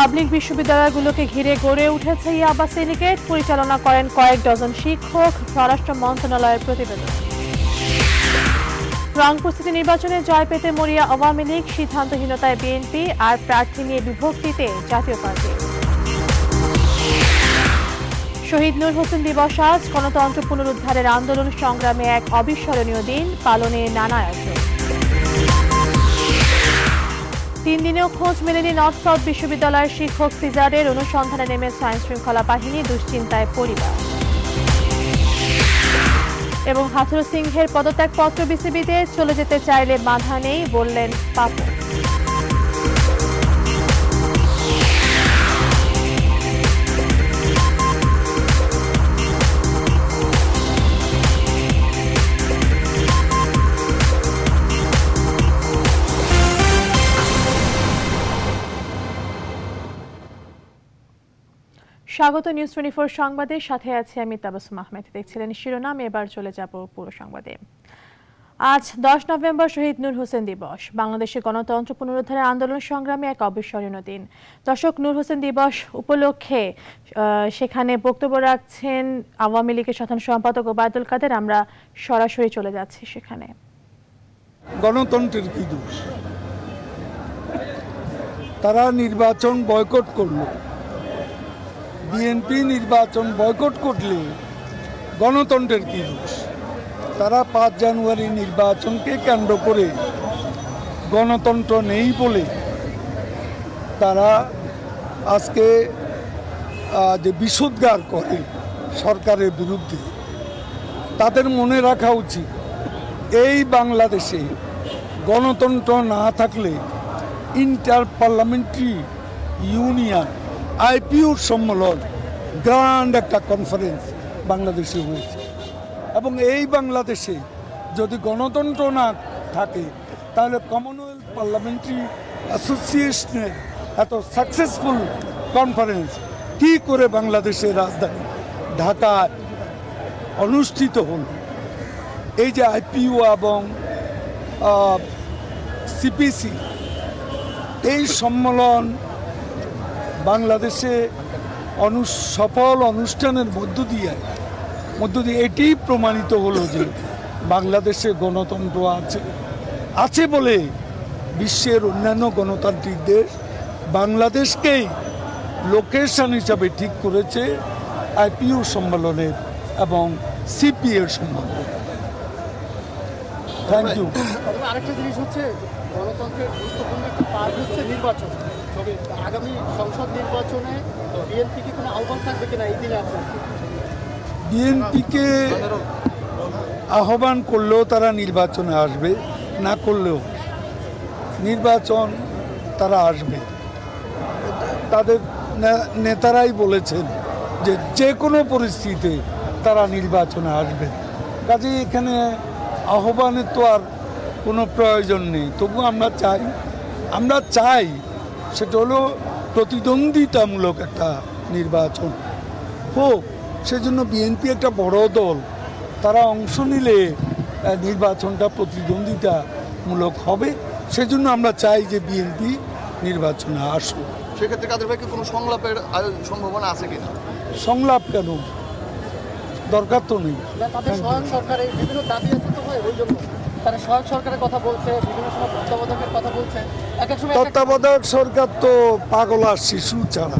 Public বিশ্ববিদ্যালয়গুলোকে ঘিরে গড়ে উঠেছে ইয়াবা সিন্ডিকেট পরিচালনা করেন কয়েক ডজন শিক্ষক স্বরাষ্ট্র মন্ত্রণালয়ের প্রতিবেদন রংপুর সিটি নির্বাচনে জয় পেতে মরিয়া আওয়ামী লীগ সিদ্ধান্তহীনতায় বিএনপি আর প্রার্থী নিয়ে বিভক্তিতে জাতীয় পার্টি। শহীদ নূর হোসেন দিবস আজ। গণতন্ত্র পুনরুদ্ধারের আন্দোলন সংগ্রামে এক অবিস্মরণীয় দিন পালনে নানা আয়োজন। তিন দিনেও খোঁজ মেলেনি নর্থ সাউথ বিশ্ববিদ্যালয়ের শিক্ষক সিজারের অনুসন্ধানে নেমে সায়েন্স শৃঙ্খলা বাহিনী দুশ্চিন্তায় পরিবার। এবং হাথুর সিংহের পদত্যাগপত্র বিসিবিতে চলে যেতে চাইলে বাধা নেই বললেন পাপন। স্বাগত নিউজ টোয়েন্টি ফোর সংবাদের সাথে আছি আমি তাবাসুম আহমেদ। দেখছিলেন শিরোনাম, এবার চলে যাব পুরো সংবাদে। আজ দশ নভেম্বর শহীদ নূর হোসেন দিবস। বাংলাদেশের গণতন্ত্র পুনরুদ্ধারের আন্দোলন সংগ্রামে এক অবিস্মরণীয় দিন। দর্শক, নূর হোসেন দিবস উপলক্ষে সেখানে বক্তব্য রাখছেন আওয়ামী লীগের সাধারণ সম্পাদক ওবায়দুল কাদের। আমরা সরাসরি চলে যাচ্ছি সেখানে। গণতন্ত্রের কি দোষ তারা নির্বাচন বয়কট করল। বিএনপি নির্বাচন বয়কট করলে গণতন্ত্রের কি দোষ? তারা পাঁচ জানুয়ারি নির্বাচনকে কেন্দ্র করে গণতন্ত্র নেই বলে তারা আজকে যে বিশুদ্ধার করে সরকারের বিরুদ্ধে, তাদের মনে রাখা উচিত, এই বাংলাদেশে গণতন্ত্র না থাকলে ইন্টার পার্লামেন্টারি ইউনিয়ন আইপিউর সম্মেলন গ্র্যান্ড একটা কনফারেন্স বাংলাদেশে হয়েছে। এবং এই বাংলাদেশে যদি গণতন্ত্র না থাকে, তাহলে কমনওয়েলথ পার্লামেন্টারি অ্যাসোসিয়েশনের এত সাকসেসফুল কনফারেন্স কি করে বাংলাদেশের রাজধানী ঢাকায় অনুষ্ঠিত হলো? এই যে আইপিইউ এবং সিপিসি এই সম্মেলন বাংলাদেশে অনু সফল অনুষ্ঠানের মধ্য দিয়ে মধ্য দিয়ে এটি প্রমাণিত হলো যে বাংলাদেশে গণতন্ত্র আছে। আছে বলে বিশ্বের অন্যান্য গণতান্ত্রিক দেশ বাংলাদেশকেই লোকেশন হিসাবে ঠিক করেছে আইপিইউ সম্মেলনের এবং সিপিএর সম্মেলনের থ্যাংক ইউ আরেকটা জিনিস হচ্ছে, গণতন্ত্রের গুরুত্বপূর্ণ একটা পার্ট হচ্ছে নির্বাচন। তবে আগামী সংসদ নির্বাচনে বিএনপি কি কোনো আহ্বান থাকবে কিনা এই দিনে বিএনপিকে আহ্বান করলেও তারা নির্বাচনে আসবে, না করলেও নির্বাচন তারা আসবে। তাদের নেতারাই বলেছেন যে যে কোনো পরিস্থিতিতে তারা নির্বাচনে আসবে। কাজে এখানে আহ্বানের তো আর কোনো প্রয়োজন নেই। তবু আমরা চাই আমরা চাই সেটা হলো প্রতিদ্বন্দ্বিতামূলক একটা নির্বাচন। হোক সেজন্য বিএনপি একটা বড় দল তারা অংশ নিলে নির্বাচনটা প্রতিদ্বন্দ্বিতামূলক হবে। সেজন্য আমরা চাই যে বিএনপি নির্বাচনে আসুক। সেক্ষেত্রে কাদের ভাইকে কোনো সংলাপের সম্ভাবনা আছে কিনা? সংলাপ কেন? দরকার তো নেই। সরকারের কথা বলছে কথা বলছে। তত্ত্বাবধায়ক সরকার তো পাগল আর শিশু ছাড়া।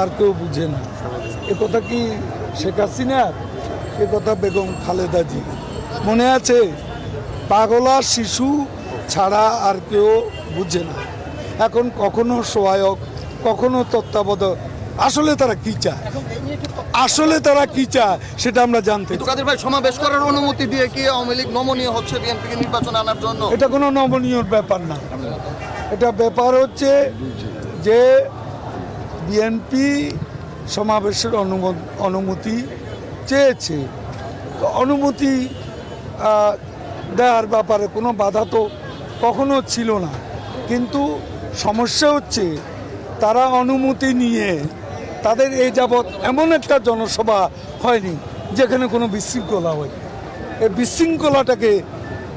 আর কেউ বুঝে না। এ কথা কি শেখ হাসিনার? এ কথা বেগম খালেদা জি। মনে আছে? পাগলা শিশু ছাড়া আর কেউ বুঝে না। এখন কখনো সহায়ক, কখনো তত্ত্বাবধায়ক আসলে তারা কি চায়? আসলে তারা কি চায় সেটা আমরা জানতে। কাদের ভাই সমাবেশ করার অনুমতি দিয়ে কি আওয়ামী লীগ নমনীয় হচ্ছে বিএনপিকে নির্বাচন আনার জন্য? এটা কোনো নমনীয় ব্যাপার না। এটা ব্যাপার হচ্ছে যে বিএনপি সমাবেশের অনুমো- অনুমতি চেয়েছে। তো অনুমতি দেওয়ার ব্যাপারে কোনো বাধা তো কখনো ছিল না। কিন্তু সমস্যা হচ্ছে তারা অনুমতি নিয়ে তাদের এই যাবৎ এমন একটা জনসভা হয়নি, যেখানে কোনো বিশৃঙ্খলা হয় এই বিশৃঙ্খলাটাকে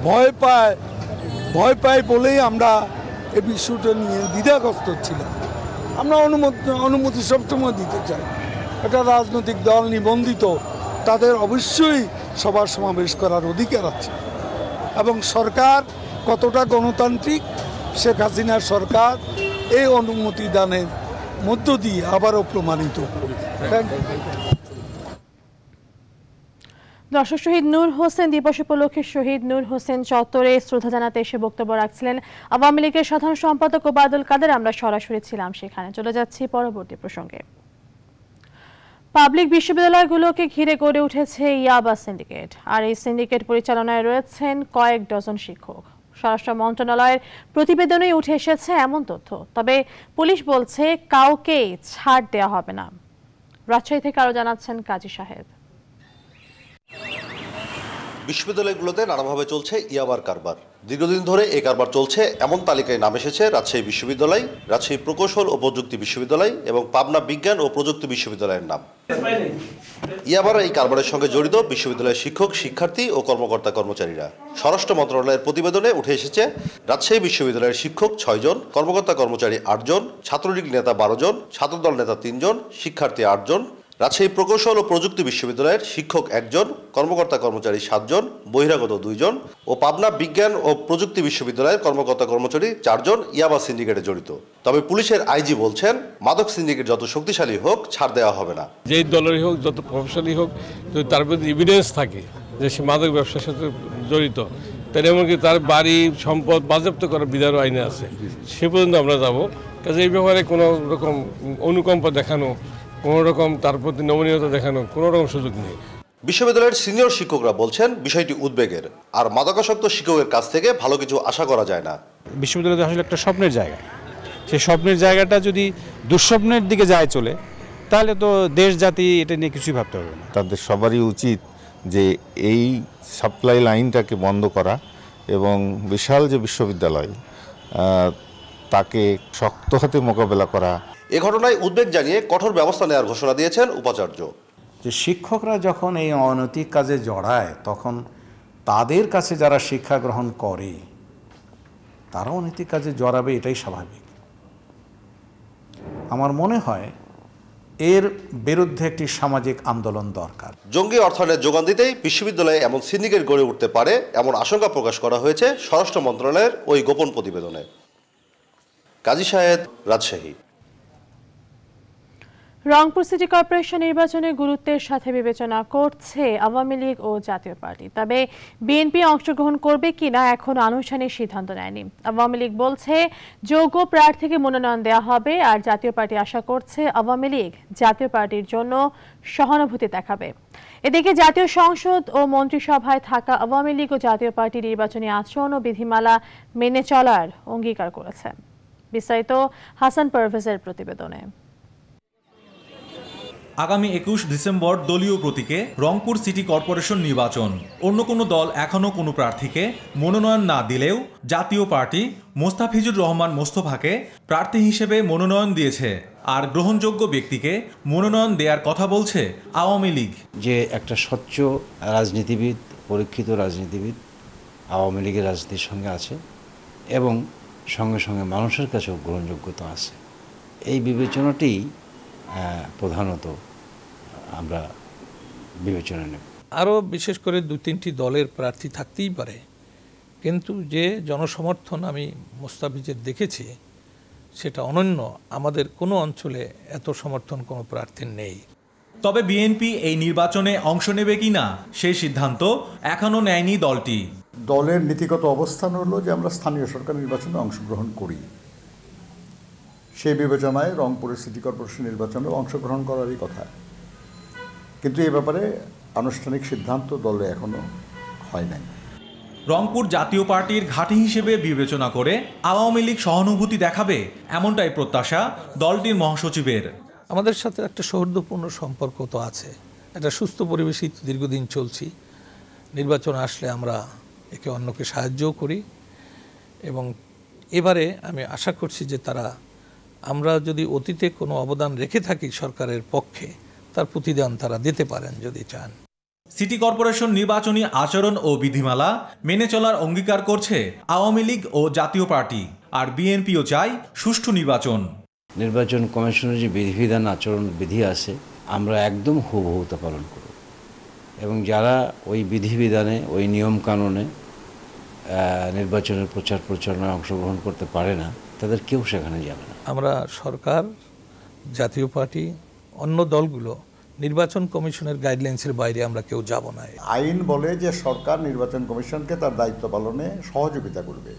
ভয় পায় ভয় পায় বলেই আমরা এই বিষয়টা নিয়ে দ্বিধাগ্রস্ত ছিলাম। আমরা অনুমতি অনুমতি সবসময় দিতে চাই। এটা রাজনৈতিক দল নিবন্ধিত, তাদের অবশ্যই সভা সমাবেশ করার অধিকার আছে। এবং সরকার কতটা গণতান্ত্রিক, শেখ হাসিনার সরকার এই অনুমতি দানের মধ্য দিয়ে আবারও প্রমাণিত দর্শক, শহীদ নূর হোসেন দিবস উপলক্ষে শহীদ নূর হোসেন চত্বরে শ্রদ্ধা জানাতে এসে বক্তব্য রাখছিলেন আওয়ামী লীগের সাধারণ সম্পাদক ওবায়দুল কাদের। আমরা সরাসরি ছিলাম সেখানে। চলে যাচ্ছি পরবর্তী প্রসঙ্গে। পাবলিক বিশ্ববিদ্যালয়গুলোকে ঘিরে গড়ে উঠেছে ইয়াবা সিন্ডিকেট। আর এই সিন্ডিকেট পরিচালনায় রয়েছেন কয়েক ডজন শিক্ষক। স্বরাষ্ট্র মন্ত্রণালয়ের প্রতিবেদনেই উঠে এসেছে এমন তথ্য। তবে পুলিশ বলছে কাউকে ছাড় দেওয়া হবে না। রাজশাহী থেকে আরও জানাচ্ছেন কাজী সাহেব। বিশ্ববিদ্যালয়গুলোতে নানাভাবে চলছে ইয়াবার কারবার। দীর্ঘদিন ধরে এই কারবার চলছে, এমন তালিকায় নাম এসেছে, রাজশাহী বিশ্ববিদ্যালয়, রাজশাহী প্রকৌশল ও প্রযুক্তি বিশ্ববিদ্যালয় এবং পাবনা বিজ্ঞান ও প্রযুক্তি বিশ্ববিদ্যালয়ের নাম। ইয়াবার এই কারবারের সঙ্গে জড়িত বিশ্ববিদ্যালয়ের শিক্ষক, শিক্ষার্থী ও কর্মকর্তা কর্মচারীরা। স্বরাষ্ট্র মন্ত্রণালয়ের প্রতিবেদনে উঠে এসেছে, রাজশাহী বিশ্ববিদ্যালয়ের শিক্ষক ছয়জন কর্মকর্তা কর্মচারী আটজন ছাত্রলীগ নেতা বারো জন, ছাত্রদল নেতা তিনজন শিক্ষার্থী আটজন রাজশাহী প্রকৌশল ও প্রযুক্তি বিশ্ববিদ্যালয়ের শিক্ষক একজন, কর্মকর্তা কর্মচারী সাতজন, বহিরাগত দুইজন ও পাবনা বিজ্ঞান ও প্রযুক্তি বিশ্ববিদ্যালয়ের কর্মকর্তা কর্মচারী চারজন ইয়াবা সিন্ডিকেটে জড়িত। তবে পুলিশের আইজি বলছেন, মাদক সিন্ডিকেট যত শক্তিশালী হোক, ছাড় দেওয়া হবে না। যেই দলেরই হোক, যত প্রফেশনালি হোক, যদি তার প্রতি এভিডেন্স থাকে যে সে মাদক ব্যবসার সাথে জড়িত, তাহলে এমনকি তার বাড়ি, সম্পদ বাজেপ্ত করার বিধান আইনে আছে। সে পর্যন্ত আমরা যাব। কাজে এই ব্যাপারে কোনো রকম অনুকম্প দেখানো কোনো রকম তার প্রতি নমনীয়তা দেখানো কোনো রকম সুযোগ নেই। বিশ্ববিদ্যালয়ের সিনিয়র শিক্ষকরা বলছেন বিষয়টি উদ্বেগের। আর মাদকাসক্ত শিক্ষকের কাছ থেকে ভালো কিছু আশা করা যায় না। বিশ্ববিদ্যালয় আসলে একটা স্বপ্নের জায়গা। সেই স্বপ্নের জায়গাটা যদি দুঃস্বপ্নের দিকে যায় চলে তাহলে তো দেশ জাতি এটা নিয়ে কিছুই ভাবতে হবে না। তাদের সবারই উচিত যে এই সাপ্লাই লাইনটাকে বন্ধ করা এবং বিশাল যে বিশ্ববিদ্যালয় তাকে শক্ত হাতে মোকাবেলা করা এ ঘটনায় উদ্বেগ জানিয়ে কঠোর ব্যবস্থা নেওয়ার ঘোষণা দিয়েছেন উপাচার্য। যে শিক্ষকরা যখন এই অনৈতিক কাজে জড়ায় তখন তাদের কাছে যারা শিক্ষা গ্রহণ করে তারা অনৈতিক কাজে জড়াবে এটাই স্বাভাবিক। আমার মনে হয় এর বিরুদ্ধে একটি সামাজিক আন্দোলন দরকার। জঙ্গি অর্থায়নের যোগান দিতেই বিশ্ববিদ্যালয়ে এমন সিন্ডিকেট গড়ে উঠতে পারে এমন আশঙ্কা প্রকাশ করা হয়েছে স্বরাষ্ট্র মন্ত্রণালয়ের ওই গোপন প্রতিবেদনে। কাজী সাহেদ রাজশাহী। রংপুর সিটি কর্পোরেশন নির্বাচনে গুরুত্বের সাথে বিবেচনা করছে আওয়ামী লীগ ও জাতীয় পার্টি। তবে বিএনপি অংশগ্রহণ করবে কিনা এখন আনুষ্ঠানিক সিদ্ধান্ত নেয়নি। আওয়ামী লীগ বলছে, যোগ্য প্রার্থীকে মনোনয়ন দেওয়া হবে আর জাতীয় পার্টি আশা করছে আওয়ামী লীগ জাতীয় পার্টির জন্য সহানুভূতি দেখাবে। এদিকে জাতীয় সংসদ ও মন্ত্রিসভায় থাকা আওয়ামী লীগ ও জাতীয় পার্টি নির্বাচনী আচরণ ও বিধিমালা মেনে চলার অঙ্গীকার করেছে। বিস্তারিত হাসান পারভেজের প্রতিবেদনে। আগামী একুশ ডিসেম্বর দলীয় প্রতীকে রংপুর সিটি কর্পোরেশন নির্বাচন। অন্য কোনো দল এখনও কোনো প্রার্থীকে মনোনয়ন না দিলেও জাতীয় পার্টি মোস্তাফিজুর রহমান মোস্তফাকে প্রার্থী হিসেবে মনোনয়ন দিয়েছে আর গ্রহণযোগ্য ব্যক্তিকে মনোনয়ন দেওয়ার কথা বলছে আওয়ামী লীগ। যে একটা স্বচ্ছ রাজনীতিবিদ, পরীক্ষিত রাজনীতিবিদ আওয়ামী লীগের রাজনীতির সঙ্গে আছে এবং সঙ্গে সঙ্গে মানুষের কাছেও গ্রহণযোগ্যতা আছে। এই বিবেচনাটি প্রধানত আমরা বিবেচনা নেব। আরও বিশেষ করে দু তিনটি দলের প্রার্থী থাকতেই পারে। কিন্তু যে জনসমর্থন আমি মোস্তাফিজের দেখেছি সেটা অনন্য। আমাদের কোনো অঞ্চলে এত সমর্থন কোনো প্রার্থীর নেই। তবে বিএনপি এই নির্বাচনে অংশ নেবে কিনা সেই সিদ্ধান্ত এখনও নেয়নি দলটি। দলের নীতিগত অবস্থান হলো যে আমরা স্থানীয় সরকার নির্বাচনে অংশগ্রহণ করি। সেই বিবেচনায় রংপুরের সিটি কর্পোরেশন নির্বাচনে অংশগ্রহণ করারই কথা। কিন্তু এ ব্যাপারে আনুষ্ঠানিক সিদ্ধান্ত দলে এখনও হয় নাই। রংপুর জাতীয় পার্টির ঘাঁটি হিসেবে বিবেচনা করে আওয়ামী লীগ সহানুভূতি দেখাবে এমনটাই প্রত্যাশা দলটির মহাসচিবের। আমাদের সাথে একটা সৌহার্দ্যপূর্ণ সম্পর্ক তো আছে। একটা সুস্থ পরিবেশই তো দীর্ঘদিন চলছি। নির্বাচন আসলে আমরা একে অন্যকে সাহায্যও করি এবং এবারে আমি আশা করছি যে তারা আমরা যদি অতীতে কোনো অবদান রেখে থাকি সরকারের পক্ষে তার প্রতিদান তারা দিতে পারেন যদি চান। সিটি কর্পোরেশন নির্বাচনী আচরণ ও বিধিমালা মেনে চলার অঙ্গীকার করছে আওয়ামী লীগ ও জাতীয় পার্টি আর বিএনপিও চায় সুষ্ঠু নির্বাচন। নির্বাচন কমিশনের যে বিধিবিধান আচরণ বিধি আছে আমরা একদম হুবহু তা পালন করব। এবং যারা ওই বিধিবিধানে ওই নিয়ম কানুনে নির্বাচনের প্রচার প্রচারণায় অংশগ্রহণ করতে পারে না তাদের কেউ সেখানে যাবে না। আমরা সরকার জাতীয় পার্টি অন্য দলগুলো নির্বাচন কমিশনের গাইডলাইন্সের বাইরে আমরা কেউ যাব না। আইন বলে যে সরকার নির্বাচন কমিশনকে তার দায়িত্ব পালনে সহযোগিতা করবে।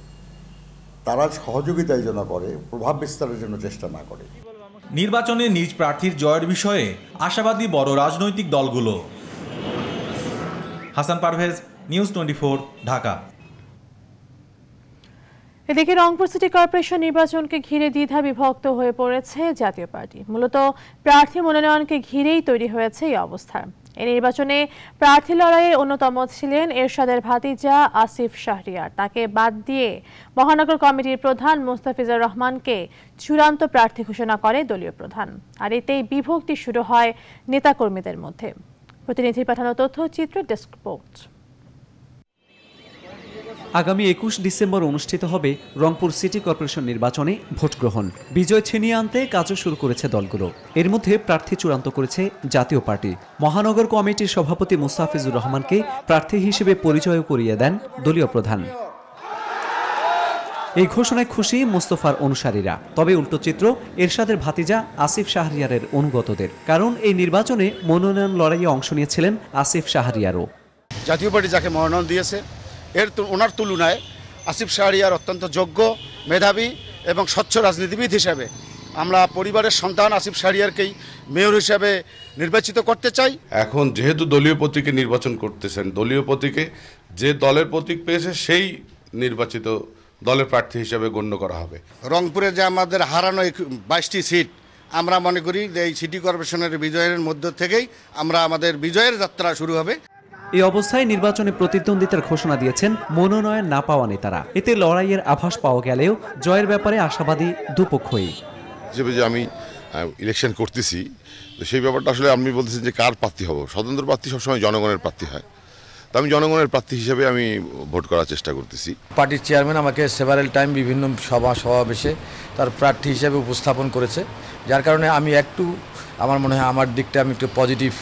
তারা সহযোগিতাই যেন করে প্রভাব বিস্তারের জন্য চেষ্টা না করে। নির্বাচনে নিজ প্রার্থীর জয়ের বিষয়ে আশাবাদী বড় রাজনৈতিক দলগুলো। Hasan Parvez news twenty Dhaka. এদিকে রংপুর সিটি কর্পোরেশন নির্বাচনকে ঘিরে দ্বিধা বিভক্ত হয়ে পড়েছে জাতীয় পার্টি। মূলত প্রার্থী মনোনয়নকে ঘিরেই তৈরি হয়েছে এই অবস্থা। এই নির্বাচনে প্রার্থী লড়াইয়ে অন্যতম ছিলেন এরশাদের ভাতিজা আসিফ শাহরিয়ার। তাকে বাদ দিয়ে মহানগর কমিটির প্রধান মোস্তাফিজুর রহমানকে চূড়ান্ত প্রার্থী ঘোষণা করে দলীয় প্রধান। আর এতেই বিভক্তি শুরু হয় নেতাকর্মীদের মধ্যে। প্রতিনিধি পাঠানো তথ্যচিত্র ডেস্ক রিপোর্ট। আগামী একুশ ডিসেম্বর অনুষ্ঠিত হবে রংপুর সিটি কর্পোরেশন নির্বাচনে ভোট গ্রহণ বিজয় ছিনিয়ে আনতে কাজও শুরু করেছে দলগুলো। এর মধ্যে প্রার্থী চূড়ান্ত করেছে জাতীয় পার্টি। মহানগর কমিটির সভাপতি মুস্তাফিজুর রহমানকে প্রার্থী হিসেবে পরিচয় করিয়ে দেন দলীয় প্রধান। এই ঘোষণায় খুশি মোস্তফার অনুসারীরা। তবে উল্টো চিত্র, এরশাদের ভাতিজা আসিফ শাহরিয়ারের অনুগতদের। কারণ এই নির্বাচনে মনোনয়ন লড়াইয়ে অংশ নিয়েছিলেন আসিফ শাহরিয়ারও। জাতীয় পার্টি যাকে মনোনয়ন দিয়েছে এর ওনার তুলনায় আসিফ শাহরিয়ার অত্যন্ত যোগ্য মেধাবী এবং স্বচ্ছ রাজনীতিবিদ হিসাবে। আমরা পরিবারের সন্তান আসিফ শাহরিয়ারকেই মেয়র হিসাবে নির্বাচিত করতে চাই। এখন যেহেতু দলীয় প্রতীকে নির্বাচন করতেছেন দলীয় প্রতীকে যে দলের প্রতীক পেয়েছে সেই নির্বাচিত দলের প্রার্থী হিসাবে গণ্য করা হবে। রংপুরে যে আমাদের হারানো বাইশটি সিট আমরা মনে করি যে এই সিটি কর্পোরেশনের বিজয়ের মধ্য থেকেই আমরা আমাদের বিজয়ের যাত্রা শুরু হবে। এই অবস্থায় নির্বাচনে প্রতিদ্বন্দ্বিতার ঘোষণা দিয়েছেন মনোনয়ন না পাওয়া নেতারা। এতে লড়াইয়ের আভাস পাওয়া গেলেও জয়ের ব্যাপারে আশাবাদী দুপক্ষই। হিসেবে যে আমি ইলেকশন করতেছি তো সেই ব্যাপারটা আসলে আপনি বলতেছেন যে কার প্রার্থী হব? স্বতন্ত্র প্রার্থী সবসময় জনগণের প্রার্থী হয়। তো আমি জনগণের প্রার্থী হিসেবে আমি ভোট করার চেষ্টা করতেছি। পার্টির চেয়ারম্যান আমাকে সেভারেল টাইম বিভিন্ন সভা সমাবেশে তার প্রার্থী হিসেবে উপস্থাপন করেছে। যার কারণে আমি একটু আমার মনে হয় আমার দিকটা আমি একটু পজিটিভ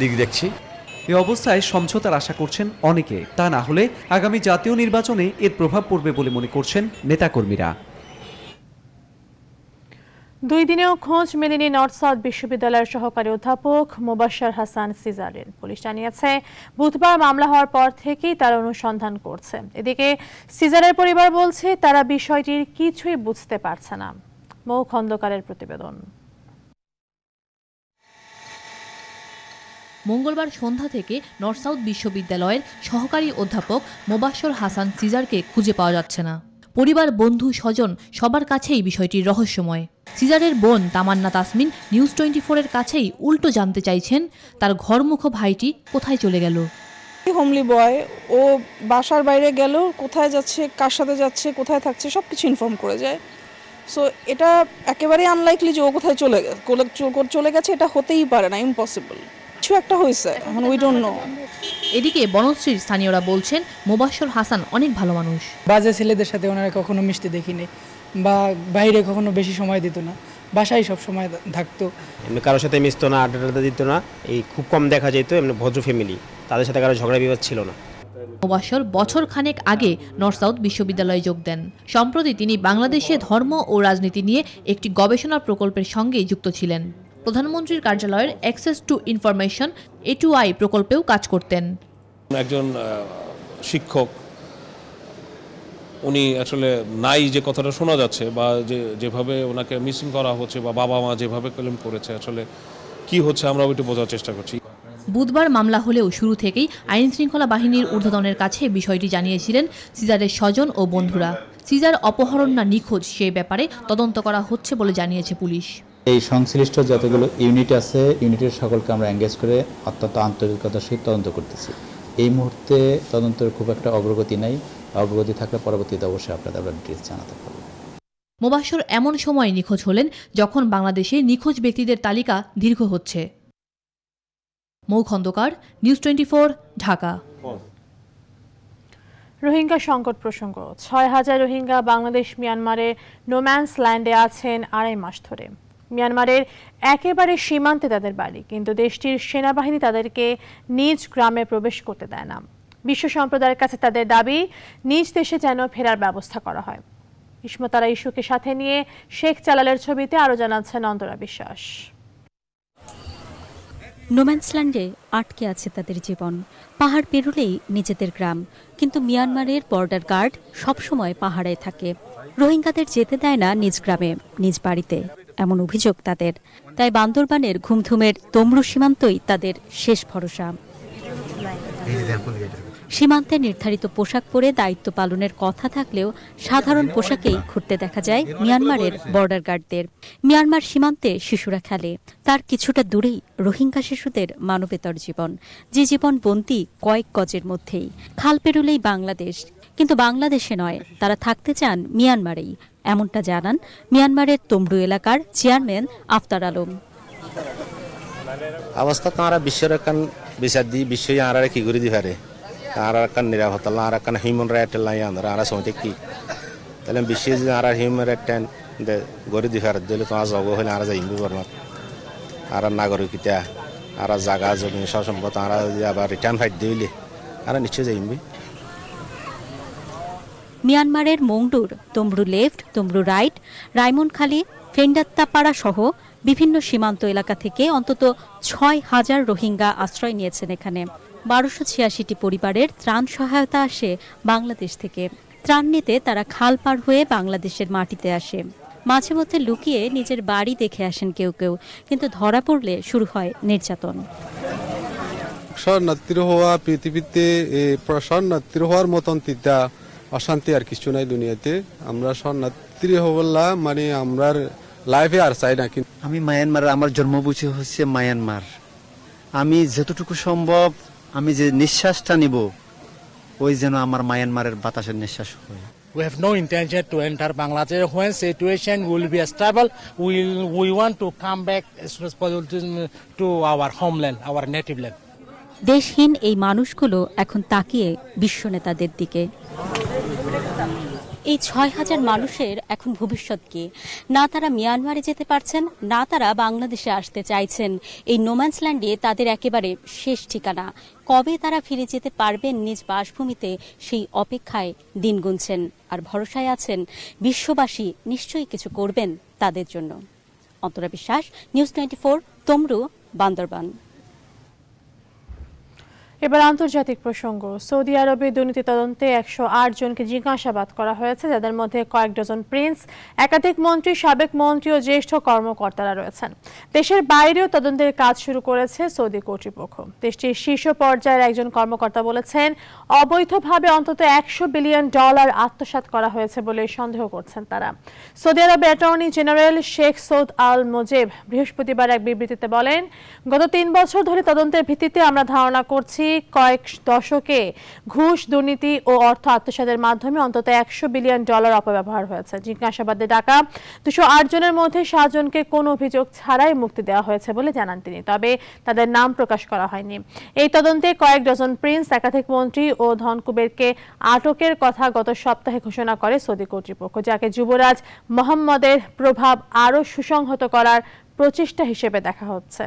দিক দেখছি। এ অবস্থায় সমঝোতার আশা করছেন অনেকে। তা না হলে আগামী জাতীয় নির্বাচনে এর প্রভাব পড়বে বলে মনে করছেন নেতাকর্মীরা। দুই দিনেও খোঁজ মেলেনি নর্থ সাউথ বিশ্ববিদ্যালয়ের সহকারী অধ্যাপক মোবাশ্বর হাসান সিজারের। পুলিশ জানিয়েছে, বুধবার মামলা হওয়ার পর থেকেই তারা অনুসন্ধান করছে। এদিকে সিজারের পরিবার বলছে, তারা বিষয়টির কিছুই বুঝতে পারছে না। মৌ খন্দকারের প্রতিবেদন। মঙ্গলবার সন্ধ্যা থেকে নর্থ সাউথ বিশ্ববিদ্যালয়ের সহকারী অধ্যাপক মোবাশ্বর হাসান সিজারকে খুঁজে পাওয়া যাচ্ছে না। পরিবার, বন্ধু, স্বজন সবার কাছেই বিষয়টি রহস্যময়। সিজারের বোন তামান্না তাসমিন নিউজ টোয়েন্টি ফোরের কাছেই উল্টো জানতে চাইছেন, তার ঘরমুখ ভাইটি কোথায় চলে গেল? হোমলি বয়, ও বাসার বাইরে গেল, কোথায় যাচ্ছে, কার সাথে যাচ্ছে, কোথায় থাকছে সব কিছু ইনফর্ম করে যায়। সো এটা একেবারেই আনলাইকলি যে ও কোথায় চলে চলে গেছে, এটা হতেই পারে না ইম্পসিবল কিছু একটা হয়েছে এখন উই ডোন্ট নো এদিকে বনশ্রীর স্থানীয়রা বলছেন মোবাশ্বর হাসান অনেক ভালো মানুষ। বাজে ছেলেদের সাথে ওনারা কখনো মিশতে দেখিনি বা বাইরে কখনো বেশি সময় দিত না বাসায় সব সময় থাকতো। এমনি কারোর সাথে মিশতো না আড্ডা টাড্ডা দিত না এই খুব কম দেখা যেত এমনি ভদ্র ফ্যামিলি তাদের সাথে কারও ঝগড়া বিবাদ ছিল না। মোবাশ্বর বছর খানেক আগে নর্থ সাউথ বিশ্ববিদ্যালয়ে যোগ দেন। সম্প্রতি তিনি বাংলাদেশে ধর্ম ও রাজনীতি নিয়ে একটি গবেষণা প্রকল্পের সঙ্গে যুক্ত ছিলেন। প্রধানমন্ত্রীর কার্যালয়ের access to information A to I প্রকল্পেও কাজ করতেন। একজন শিক্ষক উনি আসলে নাই যে কথাটা শোনা যাচ্ছে বা যে যেভাবে ওনাকে মিসিং করা হচ্ছে বা বাবা মা যেভাবে ক্লেম করেছে আসলে কি হচ্ছে আমরা ওইটা বোঝার চেষ্টা করছি। বুধবার মামলা হলেও শুরু থেকেই আইন শৃঙ্খলা বাহিনীর ঊর্ধ্বতনের কাছে বিষয়টি জানিয়েছিলেন সিজারের স্বজন ও বন্ধুরা। সিজার অপহরণ না নিখোঁজ সে ব্যাপারে তদন্ত করা হচ্ছে বলে জানিয়েছে পুলিশ। এই সংশ্লিষ্ট যতগুলো ইউনিট আছে ইউনিটের সকলকে আমরা এঙ্গেজ করে অত্যন্ত আন্তরিকতার সহিত তদন্ত করতেছি। এই মুহূর্তে তদন্তের খুব একটা অগ্রগতি নাই। অগ্রগতি থাকলে পরবর্তীতে অবশ্যই আপনাদের আমরা ডিটেলস জানাতে পারব। মোবাশ্বর এমন সময় নিখোঁজ হলেন যখন বাংলাদেশে নিখোঁজ ব্যক্তিদের তালিকা দীর্ঘ হচ্ছে। Mou Khandakar news twenty four Dhaka. Rohingya সংকট প্রসঙ্গ। ছয় হাজার রোহিঙ্গা বাংলাদেশ মিয়ানমারে নোম্যান্স ল্যান্ডে আছেন আড়াই মাস ধরে। মিয়ানমারের একেবারে সীমান্তে তাদের বাড়ি, কিন্তু দেশটির সেনাবাহিনী তাদেরকে নিজ গ্রামে প্রবেশ করতে দেয় না। বিশ্ব সম্প্রদায়ের কাছে তাদের দাবি, নিজ দেশে যেন ফেরার ব্যবস্থা করা হয়। ইসমতারা ইস্যুকে সাথে নিয়ে শেখ চালালের ছবিতে আরও জানাচ্ছেন অন্তরা বিশ্বাস। নোম্যান্সল্যান্ডে আটকে আছে তাদের জীবন। পাহাড় পেরুলেই নিজেদের গ্রাম, কিন্তু মিয়ানমারের বর্ডার গার্ড সবসময় পাহাড়ে থাকে। রোহিঙ্গাদের যেতে দেয় না নিজ গ্রামে, নিজ বাড়িতে। এমন অভিযোগ তাদের। তাই বান্দরবানের ঘুমধুমের তমরু সীমান্তই তাদের শেষ ভরসা। সীমান্তে নির্ধারিত পোশাক পরে দায়িত্ব পালনের কথা থাকলেও সাধারণ পোশাকেই ঘুরতে দেখা যায় মিয়ানমারের বর্ডার গার্ডদের। মিয়ানমার সীমান্তে শিশুরা খেলে। তার কিছুটা দূরেই রোহিঙ্গা শিশুদের মানবেতর জীবন। যে জীবন বন্দি কয়েক গজের মধ্যেই। খাল পেরুলেই বাংলাদেশ। কিন্তু বাংলাদেশে নয়, তারা থাকতে চান মিয়ানমারেই। এমনটা জানান মিয়ানমারের তমরু এলাকার চেয়ারম্যান আফতার আলম। অবস্থা তো আমরা বিশ্বের একখান বিচার দিই বিশ্ব আমরা কি করে দি পারে আর নিরাপত্তা আর একখান হিউম্যান রাইট লাই আমরা আমরা সময় কি? তাহলে বিশ্বে যদি আর হিউম্যান রাইট টেন গড়ে দি পারে দিলে তোমার জগ হলে আমরা যাইবি বর্মাত। আর নাগরিকতা আর জাগা, জমি সব সম্পদ আমরা যদি আবার রিটার্ন ফাইট দিলে আর নিশ্চয় যাইবি মিয়ানমারের মংডুর তমরু লেফট তমরু রাইট রাইমনখালী ফেন্ডাত্তাপাড়া সহ বিভিন্ন সীমান্ত এলাকা থেকে অন্তত ছয় হাজার রোহিঙ্গা আশ্রয় নিয়েছেন এখানে। বারোশো ছিয়াশিটি পরিবারের ত্রাণ সহায়তা আসে বাংলাদেশ থেকে। ত্রাণ নিতে তারা খাল পার হয়ে বাংলাদেশের মাটিতে আসে। মাঝে মধ্যে লুকিয়ে নিজের বাড়ি দেখে আসেন কেউ কেউ, কিন্তু ধরা পড়লে শুরু হয় নির্যাতন। শরণার্থী হওয়া পৃথিবীতে শরণার্থী হওয়ার মতন তিতা অশান্তি আর কিছু নাই দুনিয়াতে আমরা শরণার্থী হবলা মানে আমরার লাইফে আর চাই না কিন্তু আমি মায়ানমার আমার জন্মভূমি হচ্ছে মায়ানমার আমি যতটুকু সম্ভব আমি যে নিঃশ্বাসটা নিব ওই যেন আমার মায়ানমারের বাতাসের নিঃশ্বাস হয় We have no intention to enter Bangladesh. When situation will be stable, we we want to come back as soon as possible to, to our homeland, our native land. দেশহীন এই মানুষগুলো এখন তাকিয়ে বিশ্ব নেতাদের দিকে। এই ছয় হাজার মানুষের এখন ভবিষ্যৎ কি? না তারা মিয়ানমারে যেতে পারছেন, না তারা বাংলাদেশে আসতে চাইছেন। এই নোম্যান্সল্যান্ডে তাদের একেবারে শেষ ঠিকানা। কবে তারা ফিরে যেতে পারবেন নিজ বাসভূমিতে, সেই অপেক্ষায় দিন গুনছেন। আর ভরসায় আছেন বিশ্ববাসী, নিশ্চয়ই কিছু করবেন তাদের জন্য। Antara Biswas, news twenty four, Tomru, Bandarban. এবার আন্তর্জাতিক প্রসঙ্গ। সৌদি আরবে দুর্নীতি তদন্তে একশো আট জনকে জিজ্ঞাসাবাদ করা হয়েছে, যাদের মধ্যে কয়েক ডজন প্রিন্স, একাধিক মন্ত্রী, সাবেক মন্ত্রী ও জ্যেষ্ঠ কর্মকর্তারা রয়েছেন। দেশের বাইরেও তদন্তের কাজ শুরু করেছে সৌদি কর্তৃপক্ষ। দেশটির শীর্ষ পর্যায়ের একজন কর্মকর্তা বলেছেন, অবৈধভাবে অন্তত একশো বিলিয়ন ডলার আত্মসাৎ করা হয়েছে বলে সন্দেহ করছেন তারা। সৌদি আরবের attorney general Sheikh Saud Al Mojeb বৃহস্পতিবার এক বিবৃতিতে বলেন, গত তিন বছর ধরে তদন্তের ভিত্তিতে আমরা ধারণা করছি কয়েক দশকে ঘুষ, দুর্নীতি ও অর্থ আত্মসাতের মাধ্যমে অন্তত একশো বিলিয়ন ডলার অপব্যবহার হয়েছে। জিজ্ঞাসাবাদে ডাকা দুশো আট জনের মধ্যে সাতজনকে কোনো অভিযোগ ছাড়াই মুক্তি দেওয়া হয়েছে বলে জানান তিনি, তবে তাদের নাম প্রকাশ করা হয়নি। এই তদন্তে কয়েক ডজন প্রিন্স, একাধিক মন্ত্রী ও ধনকুবেরকে আটকের কথা গত সপ্তাহে ঘোষণা করে সৌদি কর্তৃপক্ষ, যাকে যুবরাজ মোহাম্মদের প্রভাব আরও সুসংহত করার প্রচেষ্টা হিসেবে দেখা হচ্ছে।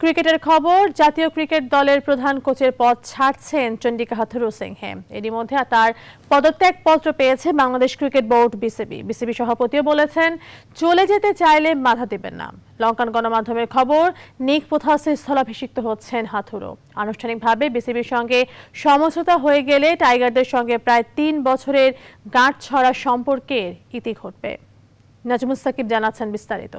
ক্রিকেটের খবর, জাতীয় ক্রিকেট দলের প্রধান কোচের পদ ছাড়ছেন চন্ডিকা হাথুরু সিংহে। এরই মধ্যে তার পদত্যাগ পত্র পেয়েছে Bangladesh cricket board BCB. BCB সভাপতিও বলেছেন, চলে যেতে চাইলে বাধা দেবেন না। লঙ্কান গণমাধ্যমের খবর, নিক পোথাসে স্থলাভিষিক্ত হচ্ছেন হাথুরু। আনুষ্ঠানিকভাবে বিসিবির সঙ্গে সমঝোতা হয়ে গেলে টাইগারদের সঙ্গে প্রায় তিন বছরের গাঁট ছড়া সম্পর্কের ইতি ঘটবে। নাজমুস সাকিব জানাচ্ছেন বিস্তারিত।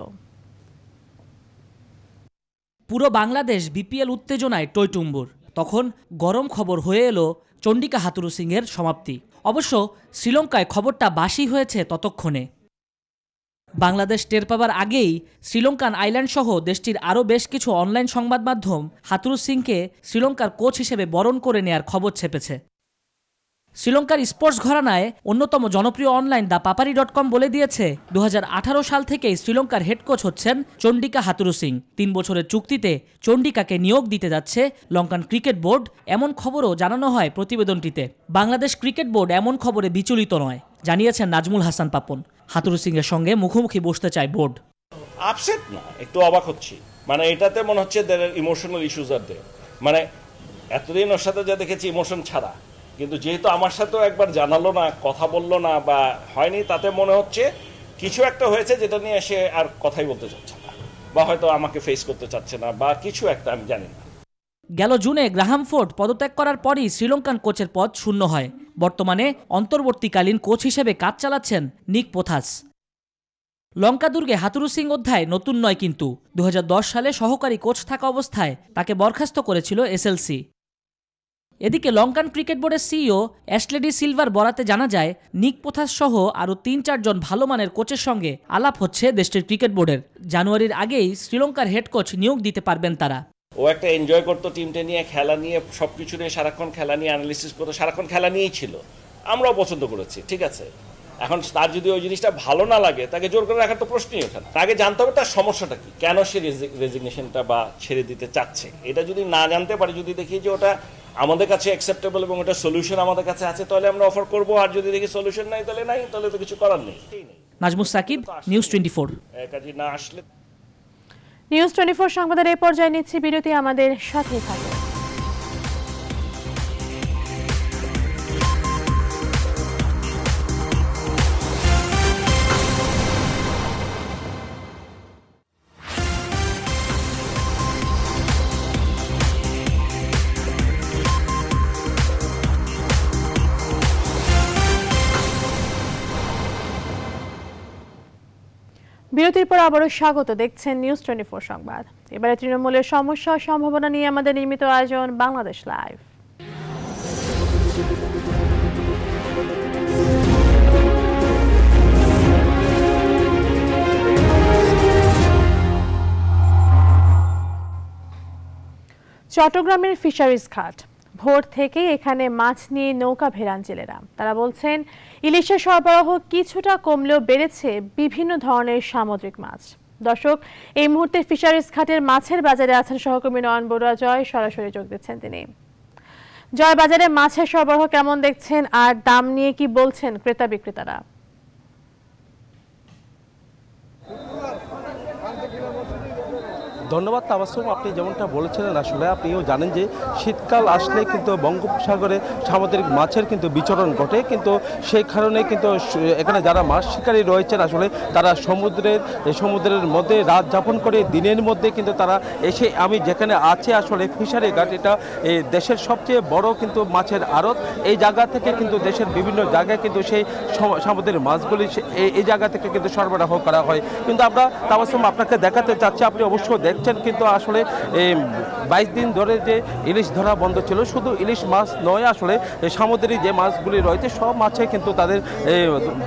পুরো বাংলাদেশ বিপিএল উত্তেজনায় টইটুম্বুর তখন গরম খবর হয়ে এলো চণ্ডিকা হাতুরু সিংয়ের সমাপ্তি। অবশ্য শ্রীলঙ্কায় খবরটা বাসি হয়েছে ততক্ষণে। বাংলাদেশ টের পাবার আগেই শ্রীলঙ্কান আইল্যান্ড সহ দেশটির আরও বেশ কিছু অনলাইন সংবাদ মাধ্যম হাতুরু সিংকে শ্রীলঙ্কার কোচ হিসেবে বরণ করে নেয়ার খবর ছেপেছে। শ্রীলঙ্কার স্পোর্টস ঘরানায় অন্যতম জনপ্রিয় online the Papare dot com বলে দিয়েছে, দুহাজার আঠারো সাল থেকেই শ্রীলঙ্কার হেড কোচ হচ্ছেন চণ্ডিকা হাতুরু সিং। তিন বছরের চুক্তিতে চণ্ডিকাকে নিয়োগ দিতে যাচ্ছে লঙ্কান ক্রিকেট বোর্ড, এমন খবরও জানানো হয় প্রতিবেদনটিতে। বাংলাদেশ ক্রিকেট বোর্ড এমন খবরে বিচলিত নয়, জানিয়েছেন নাজমুল হাসান পাপন। হাতুরু সিংয়ের সঙ্গে মুখোমুখি বসতে চায় বোর্ড। আপসেট না, একটু অবাক হচ্ছি। মানে এটাতে মনে হচ্ছে ইমোশনাল ইস্যুজ আর মানে এতদিন ওর সাথে যা দেখেছি ইমোশন ছাড়া। কিন্তু যেহেতু আমার সাথেও একবার জানালো না, কথা বলল না বা হয়নি, তাতে মনে হচ্ছে কিছু একটা হয়েছে যেটা নিয়ে সে আর কথাই বলতে চাচ্ছে না বা হয়তো আমাকে ফেস করতে চাচ্ছে না বা কিছু একটা, আমি জানি না। গেল জুনে গ্রাহাম ফোর্ড পদত্যাগ করার পরই শ্রীলঙ্কান কোচের পদ শূন্য হয়। বর্তমানে অন্তর্বর্তীকালীন কোচ হিসেবে কাজ চালাচ্ছেন নিক পোথাস। লঙ্কা দুর্গে হাতুরু সিং অধ্যায় নতুন নয় কিন্তু। দু হাজার দশ সালে সহকারী কোচ থাকা অবস্থায় তাকে বরখাস্ত করেছিল এসএলসি। এদিকে লঙ্কান ক্রিকেট বোর্ডের সিইও অ্যাশলেডি সিলভার বরাতে জানা যায়, নিক পোথাস সহ আরও তিন চারজন ভালো মানের কোচের সঙ্গে আলাপ হচ্ছে দেশটির ক্রিকেট বোর্ডের। জানুয়ারির আগেই শ্রীলঙ্কার হেড কোচ নিয়োগ দিতে পারবেন তারা। ও একটা এনজয় করতো টিমটা নিয়ে, খেলা নিয়ে সব কিছু নিয়ে, সারাক্ষণ খেলা নিয়ে অ্যানালিসিস করতো, সারাক্ষণ খেলা নিয়েই ছিল। আমরাও পছন্দ করেছি, ঠিক আছে? এখন তার যদি ওই জিনিসটা ভালো না লাগে তাকে জোর করে রাখার তো প্রশ্নই ওঠে না। আগে জানতে হবে তার সমস্যাটা কি? কেন সে রেজিগনেশনটা বা ছেড়ে দিতে চাচ্ছে? এটা যদি না জানতে পারি যদি দেখি যে ওটা আমাদের কাছে অ্যাকসেপ্টেবল এবং ওটা সলিউশন আমাদের কাছে আছে তাহলে আমরা অফার করব। আর যদি দেখি সলিউশন নাই তাহলে নাই তাহলে তো কিছু করার নেই। Nazmus Sakib news twenty four কাজে না আসলে নিউজ টোয়েন্টি ফোর সংবাদের এই পর্যায়ে নিচ্ছি বিরতি আমাদের সাথে থাকুন। আবারও স্বাগত। দেখছেন নিউজ টোয়েন্টি সংবাদ। এবারে তৃণমূলের সমস্যা সম্ভাবনা নিয়ে আমাদের নিয়মিত আয়োজন বাংলাদেশ লাইভ চট্টগ্রামের ফিশারিজ ঘাট। ভোর থেকেই এখানে মাছ নিয়ে নৌকা ভেড়ান জেলেরা। তারা বলছেন, ইলিশের সরবরাহ কিছুটা কমলেও বেড়েছে বিভিন্ন ধরনের সামুদ্রিক মাছ। দর্শক, এই মুহূর্তে ফিশারিজ ঘাটের মাছের বাজারে আছেন সহকর্মী নয়ন বড়ুয়া জয়, সরাসরি যোগ দিচ্ছেন তিনি। জয়, বাজারে মাছের সরবরাহ কেমন দেখছেন আর দাম নিয়ে কি বলছেন ক্রেতা বিক্রেতারা? ধন্যবাদ তাবাসুম, আপনি যেমনটা বলেছিলেন, আসলে আপনিও জানেন যে শীতকাল আসলে কিন্তু বঙ্গোপসাগরে সামুদ্রিক মাছের কিন্তু বিচরণ ঘটে। কিন্তু সেই কারণে কিন্তু এখানে যারা মাছ শিকারী রয়েছেন, আসলে তারা সমুদ্রের সমুদ্রের মধ্যে রাত যাপন করে, দিনের মধ্যে কিন্তু তারা এসে, আমি যেখানে আছে আসলে ফিশারি ঘাট, এটা দেশের সবচেয়ে বড় কিন্তু মাছের আড়ত। এই জায়গা থেকে কিন্তু দেশের বিভিন্ন জায়গায় কিন্তু সেই সামুদ্রিক মাছগুলি এই জায়গা থেকে কিন্তু সরবরাহ করা হয়। কিন্তু আমরা তাবাসুম, আপনাকে দেখাতে চাচ্ছি, আপনি অবশ্যই দেখ দেখছেন কিন্তু আসলে বাইশ দিন ধরে যে ইলিশ ধরা বন্ধ ছিল, শুধু ইলিশ মাছ নয়, আসলে সামুদ্রিক যে মাছগুলি রয়েছে, সব মাছে কিন্তু তাদের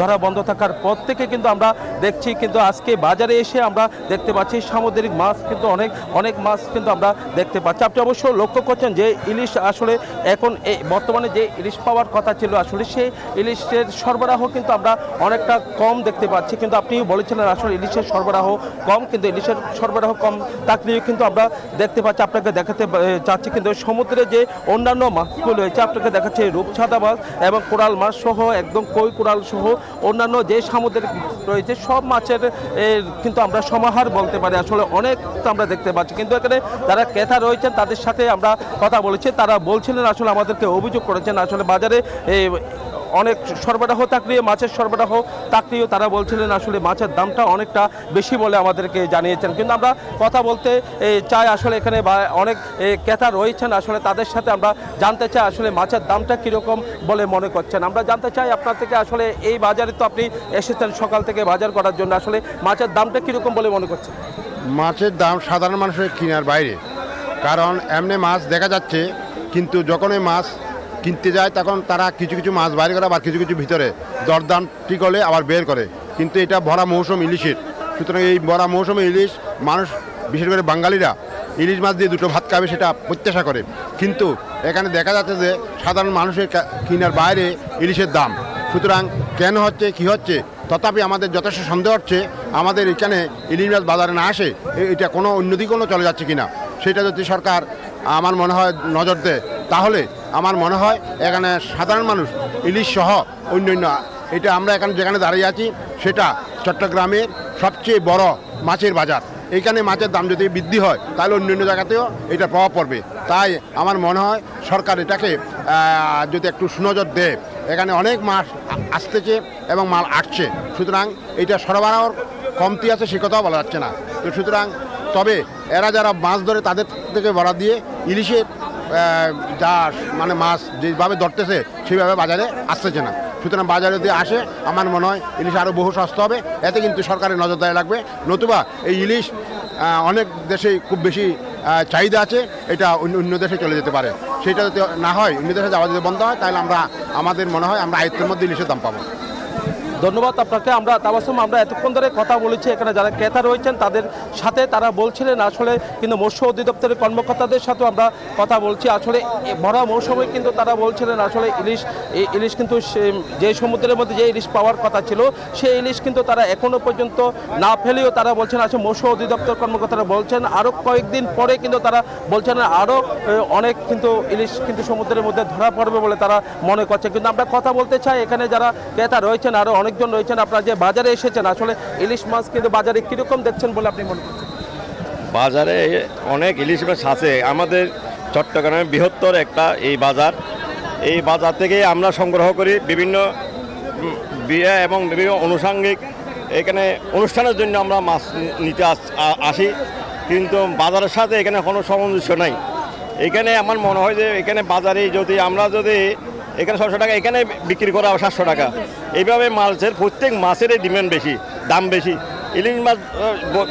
ধরা বন্ধ থাকার পর থেকে কিন্তু আমরা দেখছি, কিন্তু আজকে বাজারে এসে আমরা দেখতে পাচ্ছি সামুদ্রিক মাছ কিন্তু অনেক অনেক মাছ কিন্তু আমরা দেখতে পাচ্ছি। আপনি অবশ্য লক্ষ্য করছেন যে ইলিশ আসলে এখন বর্তমানে যে ইলিশ পাওয়ার কথা ছিল, আসলে সেই ইলিশের সরবরাহ কিন্তু আমরা অনেকটা কম দেখতে পাচ্ছি, কিন্তু আপনি বলেছিলেন আসলে ইলিশের সরবরাহ কম, কিন্তু ইলিশের সরবরাহ কম তাকলিও কিন্তু আমরা দেখতে পাচ্ছি, আপনাকে দেখাতে চাচ্ছি কিন্তু সমুদ্রে যে অন্যান্য মাছগুলো রয়েছে, আপনাকে দেখাচ্ছে রূপছাদা মাছ এবং কোরাল মাছ সহ, একদম কই কোরাল সহ অন্যান্য যে সামুদ্রিক রয়েছে, সব মাছের কিন্তু আমরা সমাহার বলতে পারি। আসলে অনেক আমরা দেখতে পাচ্ছি। কিন্তু এখানে যারা ক্রেতা রয়েছেন, তাদের সাথে আমরা কথা বলেছি। তারা বলছিলেন, আসলে আমাদেরকে অভিযোগ করেছেন, আসলে বাজারে অনেক সরবরাহ থাকলেও মাছের সরবরাহ থাকলেও তারা বলছিলেন আসলে মাছের দামটা অনেকটা বেশি বলে আমাদেরকে জানিয়েছেন। কিন্তু আমরা কথা বলতে চাই আসলে এখানে অনেক ক্রেতা রয়েছেন, আসলে তাদের সাথে আমরা জানতে চাই আসলে মাছের দামটা কীরকম বলে মনে করছেন। আমরা জানতে চাই আপনার থেকে আসলে এই বাজারে তো আপনি এসেছেন সকাল থেকে বাজার করার জন্য, আসলে মাছের দামটা কীরকম বলে মনে করছেন? মাছের দাম সাধারণ মানুষের কেনার বাইরে। কারণ এমনি মাছ দেখা যাচ্ছে, কিন্তু যখন ওই মাছ কিনতে যায়, তখন তারা কিছু কিছু মাছ বাইরে করে আবার কিছু কিছু ভিতরে দরদাম ঠিক হলে আবার বের করে। কিন্তু এটা ভরা মৌসুম ইলিশের। সুতরাং এই ভরা মৌসুমে ইলিশ মানুষ, বিশেষ করে বাঙালিরা, ইলিশ মাছ দিয়ে দুটো ভাত খাবে সেটা প্রত্যাশা করে। কিন্তু এখানে দেখা যাচ্ছে যে সাধারণ মানুষের কিনার বাইরে ইলিশের দাম। সুতরাং কেন হচ্ছে, কি হচ্ছে, তথাপি আমাদের যথেষ্ট সন্দেহ হচ্ছে, আমাদের এখানে ইলিশ মাছ বাজারে না আসে এটা কোনো অন্যদিকে কোনো চলে যাচ্ছে কিনা, সেটা যদি সরকার আমার মনে হয় নজর দেয়, তাহলে আমার মনে হয় এখানে সাধারণ মানুষ, ইলিশ সহ অন্যান্য, এটা আমরা এখানে যেখানে দাঁড়িয়ে আছি, সেটা চট্টগ্রামের সবচেয়ে বড় মাছের বাজার। এইখানে মাছের দাম যদি বৃদ্ধি হয়, তাহলে অন্যান্য জায়গাতেও এটা প্রভাব পড়বে। তাই আমার মনে হয় সরকার এটাকে যদি একটু সুনজর দেয়, এখানে অনেক মাছ আসতেছে এবং মাল আসছে। সুতরাং এটা সরবরাহর কমতি আছে, সে কথাও বলা যাচ্ছে না। তো সুতরাং তবে এরা যারা মাছ ধরে তাদের থেকে বরাদ দিয়ে ইলিশের যা মানে মাছ যেভাবে ধরতেছে, সেইভাবে বাজারে আসতেছে না। সুতরাং বাজারে যদি আসে, আমার মনে হয় ইলিশ আরও বহু সস্তা হবে। এতে কিন্তু সরকারের নজরদারি লাগবে। নতুবা এই ইলিশ অনেক দেশেই খুব বেশি চাহিদা আছে। এটা অন্য দেশে চলে যেতে পারে। সেটা যদি না হয়, অন্য দেশে যাওয়া যদি বন্ধ হয়, তাহলে আমরা, আমাদের মনে হয় আমরা আয়ত্তের মধ্যে ইলিশের দাম পাবো। ধন্যবাদ আপনাকে। আমরা তাবাসুম, আমরা এতক্ষণ ধরে কথা বলেছি, এখানে যারা ক্রেতা রয়েছেন, তাদের সাথে তারা বলছিলেন, আসলে কিন্তু মৎস্য অধিদপ্তরের কর্মকর্তাদের সাথেও আমরা কথা বলছি। আসলে ভরা মৌসুমে কিন্তু তারা বলছিলেন, আসলে ইলিশ ইলিশ কিন্তু যে সমুদ্রের মধ্যে যে ইলিশ পাওয়ার কথা ছিল সেই ইলিশ কিন্তু তারা এখনও পর্যন্ত না ফেলেও তারা বলছেন, আসলে মৎস্য অধিদপ্তর কর্মকর্তারা বলছেন আরও কয়েকদিন পরে কিন্তু তারা বলছেন আরও অনেক কিন্তু ইলিশ কিন্তু সমুদ্রের মধ্যে ধরা পড়বে বলে তারা মনে করছে। কিন্তু আমরা কথা বলতে চাই, এখানে যারা ক্রেতা রয়েছেন আরও অনেকজন রয়েছেন, আপনারা যে বাজারে এসেছেন, আসলে ইলিশ মাছ কিন্তু বাজারে কীরকম দেখছেন বলে আপনি মনে করছেন? বাজারে অনেক ইলিশ মাছ আছে। আমাদের চট্টগ্রামের বৃহত্তর একটা এই বাজার। এই বাজার থেকে আমরা সংগ্রহ করি বিভিন্ন বিয়ে এবং বিভিন্ন আনুষঙ্গিক এখানে অনুষ্ঠানের জন্য আমরা মাছ নিতে আস- কিন্তু বাজারের সাথে এখানে কোনো সামঞ্জস্য নাই। এখানে আমার মনে হয় যে এখানে বাজারে যদি আমরা যদি এখানে ছশো টাকা, এখানে বিক্রি করা সাতশো টাকা। এইভাবে মাছের প্রত্যেক মাছেরই ডিমান্ড বেশি, দাম বেশি। ইলিশ মাছ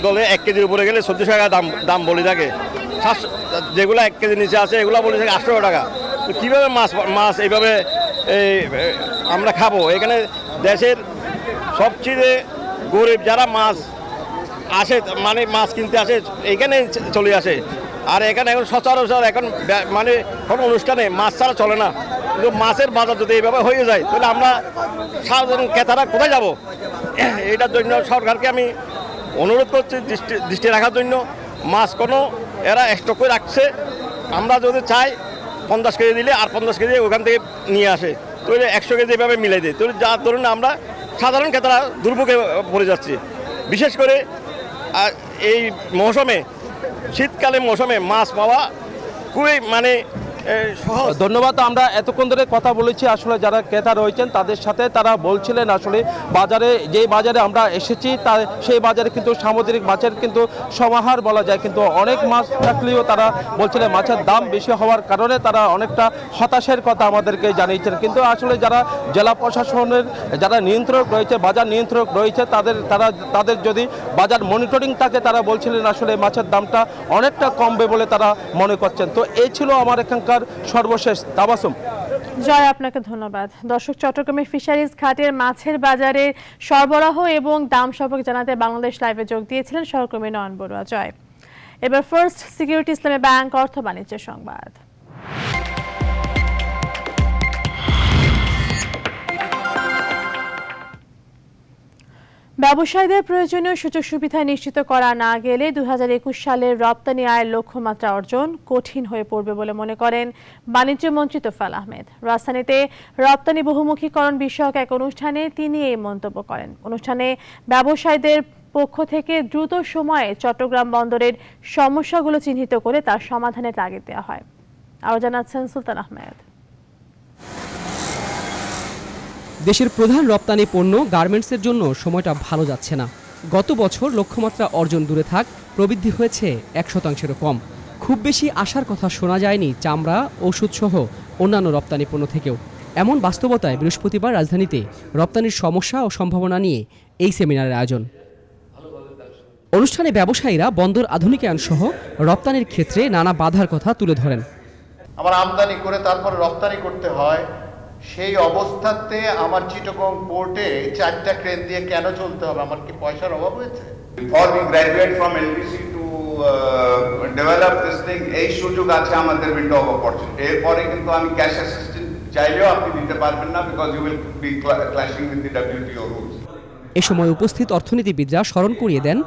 বলে এক কেজির উপরে গেলে চোদ্দোশো টাকা দাম দাম বলে থাকে। সাতশো, যেগুলো এক কেজি নিচে আছে, এগুলো বলে থাকে আটশো টাকা। তো কীভাবে মাছ মাছ এইভাবে এই আমরা খাব? এখানে দেশের সবচেয়ে গরিব যারা মাছ আসে মানে মাছ কিনতে আসে, এখানে চলে আসে। আর এখানে এখন সচরাচর এখন মানে কোনো অনুষ্ঠানে মাছ ছাড়া চলে না। কিন্তু মাছের বাজার যদি এইভাবে হয়ে যায়, তাহলে আমরা সাধারণ ক্রেতারা কোথায় যাব? এটার জন্য সরকারকে আমি অনুরোধ করছি দৃষ্টি দৃষ্টি রাখার জন্য। মাছ কোনো, এরা স্টক করে রাখছে। আমরা যদি চাই পঞ্চাশ কেজি দিলে, আর পঞ্চাশ কেজি ওখান থেকে নিয়ে আসে। তাহলে একশো কেজি এভাবে মিলাই দেয়। তাহলে যার ধরুন আমরা সাধারণ ক্রেতারা দুর্ভোগে পড়ে যাচ্ছি। বিশেষ করে এই মৌসুমে, শীতকালে মৌসুমে মাছ পাওয়া খুবই মানে ধন্যবাদ আমরা এতক্ষণ ধরে কথা বলেছি। আসলে যারা ক্রেতা রয়েছেন, তাদের সাথে তারা বলছিলেন আসলে বাজারে যে বাজারে আমরা এসেছি, তা সেই বাজারে কিন্তু সামুদ্রিক মাছের কিন্তু সমাহার বলা যায়। কিন্তু অনেক মাছ থাকলেও তারা বলছিলেন মাছের দাম বেশি হওয়ার কারণে তারা অনেকটা হতাশের কথা আমাদেরকে জানিয়েছেন। কিন্তু আসলে যারা জেলা প্রশাসনের যারা নিয়ন্ত্রক রয়েছে, বাজার নিয়ন্ত্রক রয়েছে, তাদের, তারা, তাদের যদি বাজার মনিটরিং থাকে, তারা বলছিলেন আসলে মাছের দামটা অনেকটা কমবে বলে তারা মনে করছেন। তো এই ছিল আমার এখানকার সর্বশেষ তাবাসুম। জয় আপনাকে ধন্যবাদ। দর্শক, চট্টগ্রামের ফিশারিজ ঘাটের মাছের বাজারে সরবরাহ এবং দাম সম্পর্কে জানাতে বাংলাদেশ লাইভে যোগ দিয়েছিলেন সহকর্মী নয়ন বড়ুয়া। জয়। এবার ফার্স্ট সিকিউরিটি ইসলামী ব্যাংক অর্থ বাণিজ্যের সংবাদ। ব্যবসায়ীদের প্রয়োজনীয় সুযোগ সুবিধা নিশ্চিত করা না গেলে দু হাজার একুশ সালের রপ্তানি আয়ের লক্ষ্যমাত্রা অর্জন কঠিন হয়ে পড়বে বলে মনে করেন বাণিজ্য মন্ত্রী তোফাল আহমেদ। রাজধানীতে রপ্তানি বহুমুখীকরণ বিষয়ক এক অনুষ্ঠানে তিনি এই মন্তব্য করেন। অনুষ্ঠানে ব্যবসায়ীদের পক্ষ থেকে দ্রুত সময়ে চট্টগ্রাম বন্দরের সমস্যাগুলো চিহ্নিত করে তার সমাধানের তাগিদ দেওয়া হয়। আরও জানাচ্ছেন সুলতান আহমেদ। দেশের প্রধান রপ্তানি পণ্য গার্মেন্টসের জন্য সময়টা ভালো যাচ্ছে না। গত বছর লক্ষ্যমাত্রা অর্জন দূরে থাক, প্রবৃদ্ধি হয়েছে এক শতাংশেরও কম। খুব বেশি আসার কথা শোনা যায়নি চামড়া, ওষুধসহ অন্যান্য রপ্তানি পণ্য থেকেও। এমন বাস্তবতায় বৃহস্পতিবার রাজধানীতে রপ্তানির সমস্যা ও সম্ভাবনা নিয়ে এই সেমিনারের আয়োজন। অনুষ্ঠানে ব্যবসায়ীরা বন্দর আধুনিকায়ন সহ রপ্তানির ক্ষেত্রে নানা বাধার কথা তুলে ধরেন। আমার আমদানি করে তারপরে রপ্তানি করতে হয় সেই অবস্থাতে আমার চিটগং পোর্টে চারটা ক্রেন দিয়ে কেন চলতে হবে? আমার কি পয়সার অভাব হয়েছে? Before we graduate from LBC to develop this thing এই সুযোগ আছে আমাদের উইন্ডো অফ অপরচুনিটি এরপরে কিন্তু আমি ক্যাশ অ্যাসিস্ট্যান্ট চাইলেও আপনি দিতে পারবেন না because you will be clashing with the WTO rules এ সময় উপস্থিত অর্থনীতিবিদরা স্মরণ করিয়ে দেন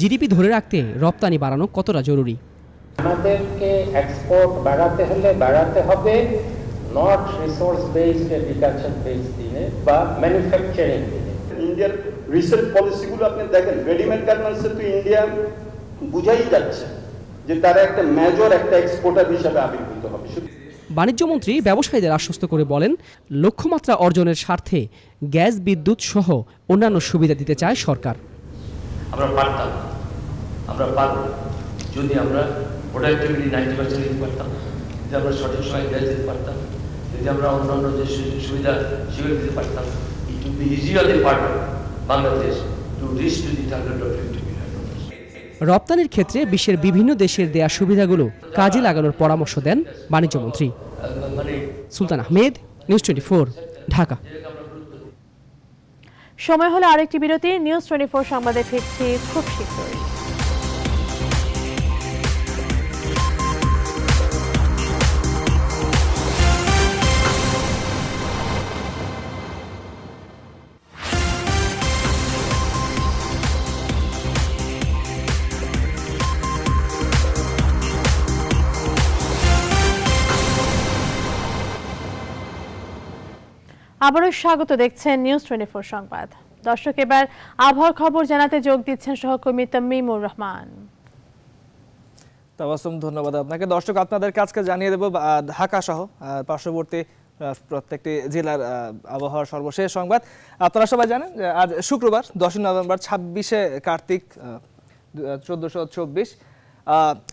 জিডিপি ধরে রাখতে রপ্তানি বাড়ানো কতটা জরুরি? আমাদেরকে এক্সপোর্ট বাড়াতে হলে বাড়াতে হবে। Not resource based agriculture based দিনে বা ম্যানুফ্যাকচারিং দিনে। ইন্ডিয়ার রিসেন্ট পলিসিগুলো আপনি দেখেন রেডিমেড গার্মেন্টসে তো ইন্ডিয়া বুঝাই যাচ্ছে যে তারা একটা মেজর একটা এক্সপোর্টার হিসাবে আবির্ভূত হবে। বাণিজ্যমন্ত্রী ব্যবসায়ীদের আশ্বস্ত করে বলেন লক্ষ্যমাত্রা অর্জনের স্বার্থে গ্যাস বিদ্যুৎ সহ অন্যান্য সুবিধা দিতে চায় সরকার। আমরা পারতাম আমরা পারব যদি আমরা প্রোডাক্টিভিটি নাইনটি পার্সেন্ট দিতে পারতাম যদি আমরা সঠিক সময় গ্যাস দিতে পারতাম। যদি আমরা অন্যান্য যে সুবিধা সেগুলো দিতে পারতাম it would be easier part Bangladesh to reach to the target of fifty রপ্তানির ক্ষেত্রে বিশ্বের বিভিন্ন দেশের দেয়া সুবিধাগুলো কাজে লাগানোর পরামর্শ দেন বাণিজ্যমন্ত্রী। Sultan Ahmed news twenty Dhaka. সময় হলো আরেকটি বিরতি। নিউজ টোয়েন্টি ফোর সংবাদে ফিরছি খুব শীঘ্রই। আবারও স্বাগত দেখছেন নিউজ টোয়েন্টি ফোর সংবাদ। দর্শক, এবার আবহাওয়ার খবর জানাতে যোগ দিচ্ছেন সহকর্মী তামিমুর রহমান। তাবাসুম, ধন্যবাদ আপনাকে। দর্শক, আপনাদের আজকে জানিয়ে দেব ঢাকা সহ পার্শ্ববর্তী প্রত্যেকটি জেলার আবহাওয়ার সর্বশেষ সংবাদ। আপনারা সবাই জানেন আজ শুক্রবার, দশই নভেম্বর, ছাব্বিশে কার্তিক চোদ্দোশো চব্বিশ।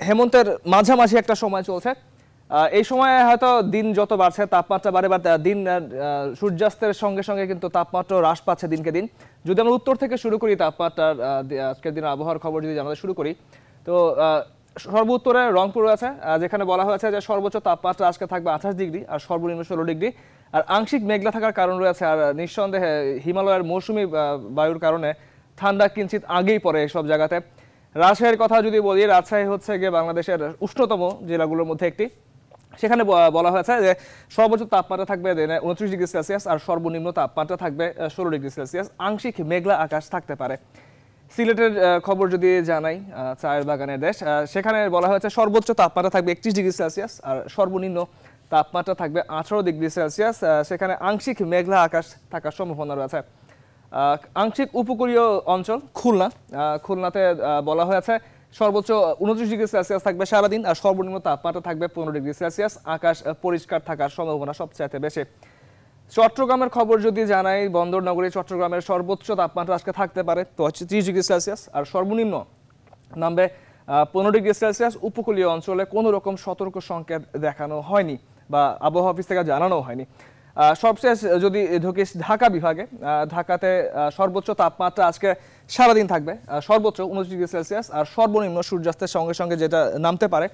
হেমন্তের মাঝামাঝি একটা সময় চলছে। এই সময়ে হয়তো দিন যত বাড়ছে, তাপমাত্রা বাড়ে, বা দিন সূর্যাস্তের সঙ্গে সঙ্গে কিন্তু তাপমাত্রা হ্রাস পাচ্ছে দিনকে দিন। যদি আমরা উত্তর থেকে শুরু করি তাপমাত্রার আজকের দিন আবহাওয়ার খবর যদি আমরা শুরু করি, তো সর্ব উত্তরে রংপুর আছে যেখানে বলা হয়েছে যে সর্বোচ্চ তাপমাত্রা আজকে থাকবে আঠাশ ডিগ্রি আর সর্বনিম্ন ষোলো ডিগ্রি। আর আংশিক মেঘলা থাকার কারণ রয়েছে, আর নিঃসন্দেহে হিমালয়ের মৌসুমি বায়ুর কারণে ঠান্ডা কিঞ্চিত আগেই পড়ে এসব জায়গাতে। রাজশাহীর কথা যদি বলি, রাজশাহী হচ্ছে গিয়ে বাংলাদেশের উষ্ণতম জেলাগুলোর মধ্যে একটি। সেখানে বলা হয়েছে যে সর্বোচ্চ তাপমাত্রা থাকবে উনত্রিশ ডিগ্রি সেলসিয়াস আর সর্বনিম্ন তাপমাত্রা থাকবে ষোলো ডিগ্রি সেলসিয়াস। আংশিক মেঘলা আকাশ থাকতে পারে। সিলেটের খবর যদি জানাই চায়ের বাগানের দেশ সেখানে বলা হয়েছে সর্বোচ্চ তাপমাত্রা থাকবে একত্রিশ ডিগ্রি সেলসিয়াস আর সর্বনিম্ন তাপমাত্রা থাকবে আঠারো ডিগ্রি সেলসিয়াস। সেখানে আংশিক মেঘলা আকাশ থাকার সম্ভাবনা রয়েছে। আংশিক উপকূলীয় অঞ্চল খুলনা খুলনাতে বলা হয়েছে সর্বোচ্চ উনত্রিশ ডিগ্রি সেলসিয়াস থাকবে সারাদিন আর সর্বনিম্ন তাপমাত্রা থাকবে পনেরো ডিগ্রি সেলসিয়াস। আকাশ পরিষ্কার থাকার সম্ভাবনা সবচাইতে বেশি। চট্টগ্রামের খবর যদি জানাই বন্দর নগরী চট্টগ্রামের সর্বোচ্চ তাপমাত্রা আজকে থাকতে পারে তো হচ্ছে ত্রিশ ডিগ্রি সেলসিয়াস আর সর্বনিম্ন নামবে পনেরো ডিগ্রি সেলসিয়াস। উপকূলীয় অঞ্চলে কোনো রকম সতর্ক সংকেত দেখানো হয়নি বা আবহাওয়া অফিস থেকে জানানো হয়নি। সবশেষ যদি ঢুকিস ঢাকা বিভাগে ঢাকাতে সর্বোচ্চ তাপমাত্রা আজকে সারাদিন থাকবে সর্বোচ্চ উনত্রিশ ডিগ্রি সেলসিয়াস আর সর্বনিম্ন সূর্যাস্তের সঙ্গে সঙ্গে যেটা নামতে পারে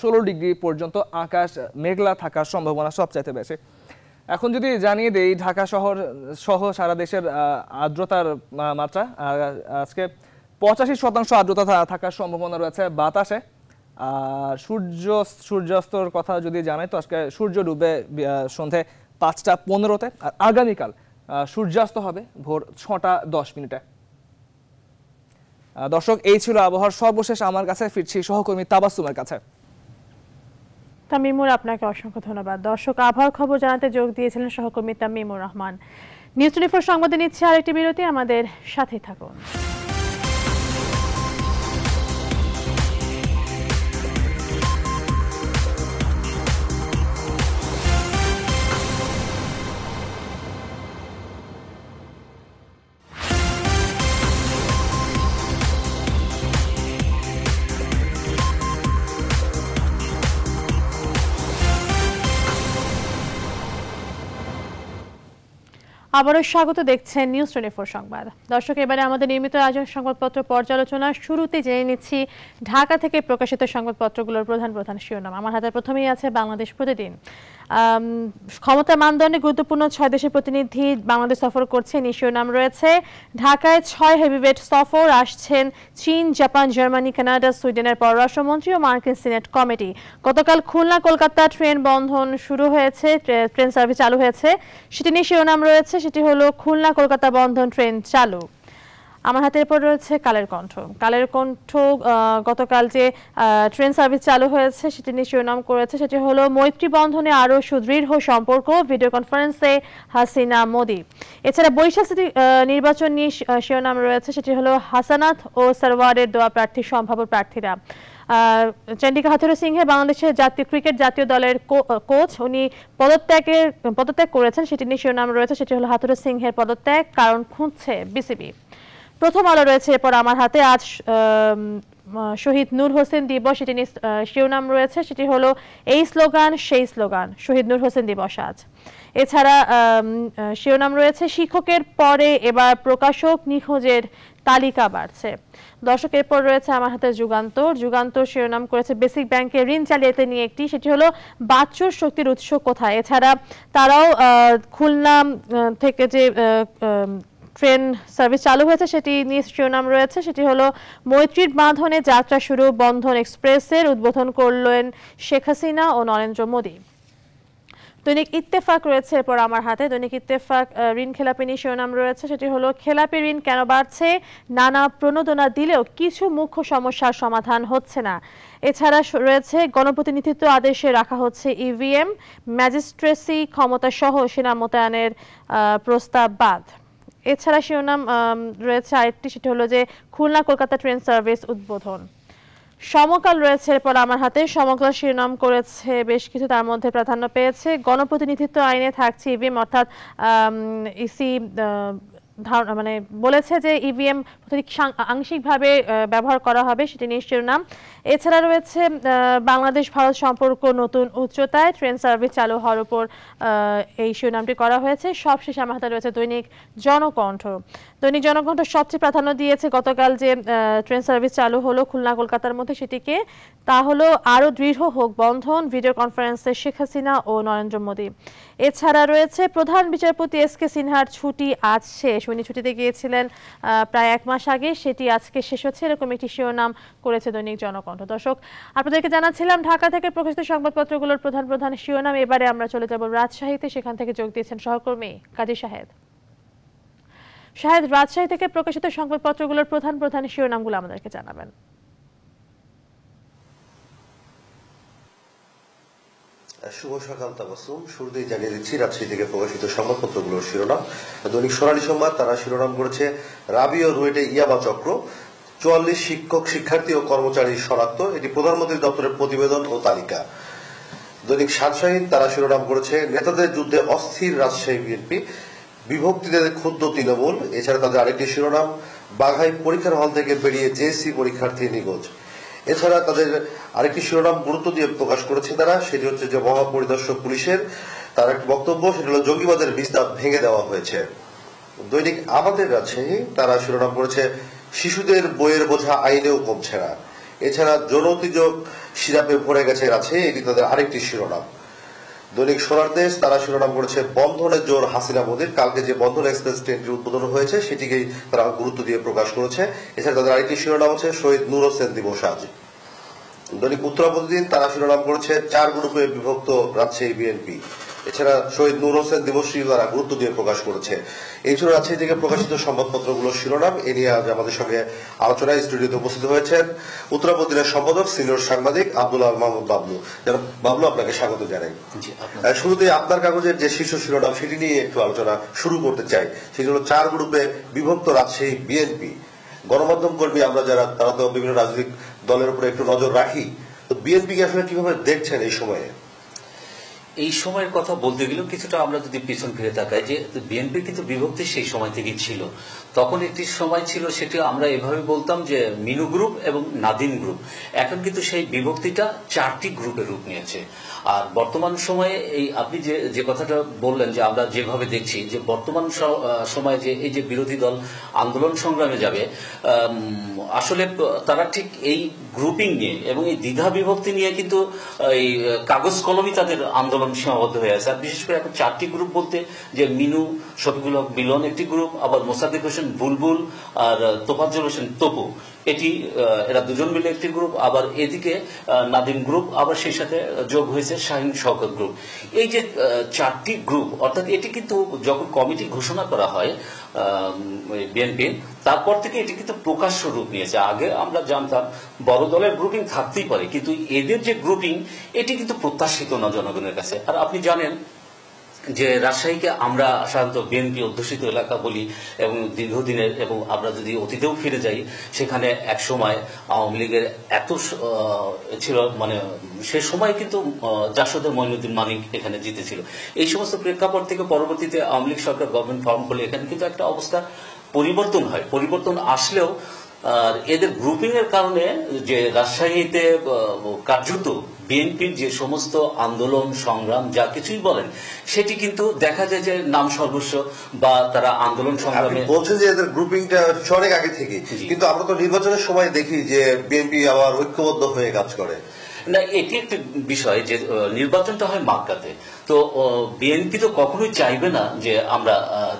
ষোলো ডিগ্রি পর্যন্ত আকাশ মেঘলা থাকার সম্ভাবনা সবচাইতে বেশি। এখন যদি জানিয়ে দেই, ঢাকা শহর সহ সারা দেশের আর্দ্রতার মাত্রা আজকে পঁচাশি শতাংশ আর্দ্রতা থাকার সম্ভাবনা রয়েছে বাতাসে। আর সূর্য, সূর্যাস্তর কথা যদি জানাই, তো আজকে সূর্য ডুবে সন্ধে পাঁচটা পনেরোতে, আর আগামীকাল সূর্যাস্ত হবে ভোর ছটা দশ মিনিটে। দর্শক, এই ছিল আবহাওয়ার সর্বশেষ আমার কাছে, ফিরছি সহকর্মী তাবাসুমের কাছে। তামিমুর, আপনাকে অসংখ্য ধন্যবাদ। দর্শক, আবহাওয়ার খবর জানাতে যোগ দিয়েছিলেন সহকর্মী Tamimur Rahman. News twenty four সংবাদে নিচ্ছে আরেকটি বিরতি, আমাদের সাথে থাকুন। আবারও স্বাগত দেখছেন নিউজ টোয়েন্টি ফোর সংবাদ। দর্শক, এবারে আমাদের নিয়মিত আয়োজন সংবাদপত্র পর্যালোচনা শুরুতে জেনে নিচ্ছি ঢাকা থেকে প্রকাশিত সংবাদপত্রগুলোর প্রধান প্রধান শিরোনাম। আমার হাতে প্রথমেই আছে বাংলাদেশ প্রতিদিন। ক্ষমতা মানদণ্ডে গুরুত্বপূর্ণ ছয় দেশের প্রতিনিধি বাংলাদেশ সফর করছেন। এই নাম রয়েছে, ঢাকায় ছয় হেভিওয়েট সফর, আসছেন চীন, জাপান, জার্মানি, কানাডা, সুইডেনের পররাষ্ট্রমন্ত্রী ও মার্কিন সিনেট কমিটি। গতকাল খুলনা, কলকাতা ট্রেন বন্ধন শুরু হয়েছে ট্রেন সার্ভিস চালু হয়েছে। সেটি নিয়ে শিরোনাম রয়েছে, সেটি হলো খুলনা কলকাতা বন্ধন ট্রেন চালু। আমার হাতের এরপর রয়েছে কালের কণ্ঠ। কালের কণ্ঠ গতকাল যে ট্রেন সার্ভিস চালু হয়েছে, সেটি নিয়ে শিরোনাম করেছে, সেটি হলো মৈত্রী বন্ধনে আরও সুদৃঢ় সম্পর্ক, ভিডিও কনফারেন্সে হাসিনা মোদি। এছাড়া বৈশাখ সিটি নির্বাচন নিয়ে শিরোনাম রয়েছে, সেটি হলো হাসানাত ও সারওয়ারের দোয়া প্রার্থী, সম্ভাব্য প্রার্থীরা। চন্ডিকা হাথুরু সিংহে বাংলাদেশের জাতীয় ক্রিকেট জাতীয় দলের কোচ, উনি পদত্যাগের, পদত্যাগ করেছেন, সেটি নিয়ে শিরোনাম রয়েছে, সেটি হলো হাথুরু সিংহের পদত্যাগ, কারণ খুঁজছে বিসিবি। প্রথম আলো রয়েছে এরপর আমার হাতে। আজ শহীদ নূর হোসেন দিবস এটি শিরোনাম রয়েছে, সেটি হলো এই স্লোগান, সেই স্লোগান, শহীদ নূর হোসেন দিবস আজ। এছাড়া শিরোনাম রয়েছে, শিক্ষকের পরে এবার প্রকাশক নিখোঁজের তালিকা বাড়ছে। দর্শক, এরপর রয়েছে আমার হাতে যুগান্তর। যুগান্তর শিরোনাম করেছে বেসিক ব্যাংকের ঋণ চালিয়ে নিয়ে একটি, সেটি হলো বাচ্চুর শক্তির উৎস কোথায়? এছাড়া তারাও খুলনা থেকে যে ট্রেন সার্ভিস চালু হয়েছে, সেটি নিয়ে শিরোনাম রয়েছে। সেটি হলো মৈত্রীর বাঁধনে যাত্রা শুরু, বন্ধন এক্সপ্রেসের উদ্বোধন করলেন শেখ হাসিনা ও নরেন্দ্র মোদী। দৈনিক ইত্তেফাক রয়েছে, এরপর আমার হাতে। দৈনিক ইত্তেফাক ঋণ খেলাপি নিয়ে শিরোনাম রয়েছে। সেটি হলো, খেলাপি ঋণ কেন বাড়ছে? নানা প্রণোদনা দিলেও কিছু মুখ্য সমস্যার সমাধান হচ্ছে না। এছাড়া রয়েছে, গণপ্রতিনিধিত্ব আদেশে রাখা হচ্ছে ইভিএম, ম্যাজিস্ট্রেসি ক্ষমতা সহ সেনা মোতায়েনের প্রস্তাব বাদ। এছাড়া শিরোনাম রয়েছে আরেকটি, সেটি হলো যে খুলনা কলকাতা ট্রেন সার্ভিস উদ্বোধন। সমকাল রয়েছে, এরপর আমার হাতে সমকাল শিরোনাম করেছে বেশ কিছু, তার মধ্যে প্রাধান্য পেয়েছে গণপ্রতিনিধিত্ব আইনে থাকছে ইভিএম অর্থাৎ ইসি মানে বলেছে যে ইভিএম আংশিকভাবে ব্যবহার করা হবে, সেটি নিয়ে শিরোনাম এছাড়া রয়েছে বাংলাদেশ ভারত সম্পর্ক নতুন উচ্চতায় ট্রেন সার্ভিস চালু হওয়ার উপর এই শিরোনামটি করা হয়েছে। সবশেষে আমার হাতে রয়েছে দৈনিক জনকণ্ঠ। দৈনিক জনকণ্ঠ সবচেয়ে প্রাধান্য দিয়েছে গতকাল যে ট্রেন সার্ভিস চালু হলো খুলনা, কলকাতার মধ্যে সেটিকে। তা হলো আরও দৃঢ় হোক বন্ধন, ভিডিও কনফারেন্সে শেখ হাসিনা ও নরেন্দ্র মোদী। এছাড়া রয়েছে প্রধান বিচারপতি এস কে সিনহার ছুটি আজ শেষ। উনি ছুটিতে গিয়েছিলেন প্রায় এক মাস আগে। সেটি আজকে শেষ হচ্ছে। এরকম একটি শিরোনাম করেছে দৈনিক জনকণ্ঠ। দর্শক, আপনাদেরকে জানাচ্ছিলাম, ঢাকা থেকে প্রকাশিত সংবাদপত্রগুলোর প্রধান প্রধান শিরোনাম। এবারে আমরা চলে যাব রাজশাহীতে। সেখান থেকে যোগ দিয়েছেন সহকর্মী কাজী সাহেব শাহেদ, রাজশাহী থেকে প্রকাশিত সংবাদপত্রগুলোর প্রধান প্রধান শিরোনামগুলো আমাদেরকে জানাবেন। শুভ সকাল তাবাসুম শুরুতেই জানিয়ে দিচ্ছি, রাজশাহী থেকে প্রকাশিত সংবাদপত্রগুলোর শিরোনাম। দৈনিক সোনালী সংবাদ, তারা শিরোনাম করেছে, রাবি ও রুয়েটে ইয়াবা চক্র। চুয়াল্লিশ শিক্ষক, শিক্ষার্থী ও কর্মচারী শনাক্ত, এটি প্রধানমন্ত্রী দপ্তরের প্রতিবেদন ও তালিকা। দৈনিক সাতশাহীন তারা শিরোনাম করেছে, নেতাদের যুদ্ধে অস্থির রাজশাহী বিএনপি বিভক্তিতে ক্ষুদ্র তৃণমূল। এছাড়া তাদের আরেকটি শিরোনাম, বাঘাই পরীক্ষার হল থেকে বেরিয়ে জেএসসি পরীক্ষার্থী নিখোঁজ। এছাড়া তাদের আরেকটি শিরোনাম গুরুত্ব দিয়ে প্রকাশ করেছে তারা, সেটি হচ্ছে যে মহাপরিদর্শক পুলিশের তার একটি বক্তব্য, সেটি হল জঙ্গিবাদের বিস্তার ভেঙে দেওয়া হয়েছে। দৈনিক আমাদের রাজশাহী তারা শিরোনাম করেছে, শিশুদের বইয়ের বোঝা আইনেও কমছে না। এছাড়া যৌনতিযোগ সিরাপে ভরে গেছে রাজশাহী এটি তাদের আরেকটি শিরোনাম। দৈনিক সোনার দেশ, তারা শিরোনাম করেছে বন্ধনের জোর হাসিনা মোদীর। কালকে যে বন্ধন এক্সপ্রেস ট্রেনটির উদ্বোধন হয়েছে, সেটিকেই তারা গুরুত্ব দিয়ে প্রকাশ করেছে। এছাড়া তাদের আরেকটি শিরোনাম হচ্ছে শহীদ নূর হোসেন দিবস আজ। দৈনিক উত্তরা প্রতিদিন তারা শিরোনাম করেছে, চার গ্রুপে বিভক্ত রাজশাহী বিএনপি। এছাড়া শহীদ নূর হোসেন দিবসটি তারা গুরুত্ব দিয়ে প্রকাশ করেছে। ছিল রাজশাহী থেকে প্রকাশিত সংবাদপত্রগুলোর শিরোনাম। এ নিয়ে আজ আমাদের সঙ্গে আলোচনায় স্টুডিওতে উপস্থিত হয়েছেন উত্তরা সম্পাদক সিনিয়র সাংবাদিক আব্দুল্লাহ মাহমুদ বাবলু। যেন বাবলু আপনাকে স্বাগত জানাই। শুরুতে আপনার কাগজের যে শীর্ষ শিরোনাম সেটি নিয়ে একটু আলোচনা শুরু করতে চাই। সেটি হলো চার গ্রুপে বিভক্ত রাজশাহী বিএনপি। গণমাধ্যম কর্মী আমরা যারা তারা তো বিভিন্ন রাজনৈতিক দলের উপরে একটু নজর রাখি। তো বিএনপি কে আসলে কীভাবে দেখছেন এই সময়ে? এই সময়ের কথা বলতে গেলেও কিছুটা আমরা যদি পিছন ফিরে তাকাই যে বিএনপি কিন্তু বিভক্তি সেই সময় থেকে ছিল। তখন একটি সময় ছিল, সেটি আমরা এভাবে বলতাম যে মিনু গ্রুপ এবং নাদিন গ্রুপ। এখন কিন্তু সেই বিভক্তিটা চারটি গ্রুপে রূপ নিয়েছে। আর বর্তমান সময়ে এই আপনি যে যে কথাটা বললেন যে আমরা যেভাবে দেখছি যে বর্তমান সময়ে যে এই যে বিরোধী দল আন্দোলন সংগ্রামে যাবে আসলে তারা ঠিক এই গ্রুপিং নিয়ে এবং এই দ্বিধা বিভক্তি নিয়ে কিন্তু এই কাগজ কলমই তাদের আন্দোলন সীমাবদ্ধ হয়ে আছে। আর বিশেষ করে এখন চারটি গ্রুপ বলতে যে মিনু শফিকুল হক মিলন একটি গ্রুপ আবার মোসাদ্দিক হোসেন বুলবুল আর তোফাজ্জল হোসেন তপু। এটি এরা দুজন মিলে একটি গ্রুপ আবার এদিকে নাদিম গ্রুপ আবার সেই সাথে যোগ হয়েছে শাহিন শওকত গ্রুপ এই যে চারটি গ্রুপ অর্থাৎ এটি কিন্তু যখন কমিটি ঘোষণা করা হয় বিএনপি তারপর থেকে এটি কিন্তু প্রকাশ্য রূপ নিয়েছে। আগে আমরা জানতাম, বড় দলের গ্রুপিং থাকতেই পারে, কিন্তু এদের যে গ্রুপিং এটি কিন্তু প্রত্যাশিত না জনগণের কাছে। আর আপনি জানেন যে রাজশাহীকে আমরা সাধারণত বিএনপি অধ্যুষিত এলাকা বলি এবং দীর্ঘদিনের এবং আমরা যদি অতীতেও ফিরে যাই, সেখানে এক সময় আওয়ামী লীগের এত ছিল মানে সে সময় কিন্তু জাসদের মঈনুদ্দিন মানিক এখানে জিতেছিল। এই সমস্ত প্রেক্ষাপট থেকে পরবর্তীতে আওয়ামী লীগ সরকার গভর্নমেন্ট ফর্ম করলে এখানে কিন্তু একটা অবস্থা পরিবর্তন হয়। পরিবর্তন আসলেও, আর এদের গ্রুপিং এর কারণে যে রাজশাহীতে কার্যত বিএনপির যে সমস্ত আন্দোলন সংগ্রাম যা কিছুই বলেন সেটি কিন্তু দেখা যায় যে নাম সর্বস্ব বা তারা আন্দোলন সংগ্রামে বলছেন যে এদের গ্রুপিংটা অনেক আগে থেকে। কিন্তু আমরা তো নির্বাচনের সময় দেখি যে বিএনপি আবার ঐক্যবদ্ধ হয়ে কাজ করে। না এটি একটি বিষয় যে নির্বাচনটা হয় মাক্কাতে তো বিএনপি তো কখনোই চাইবে না যে আমরা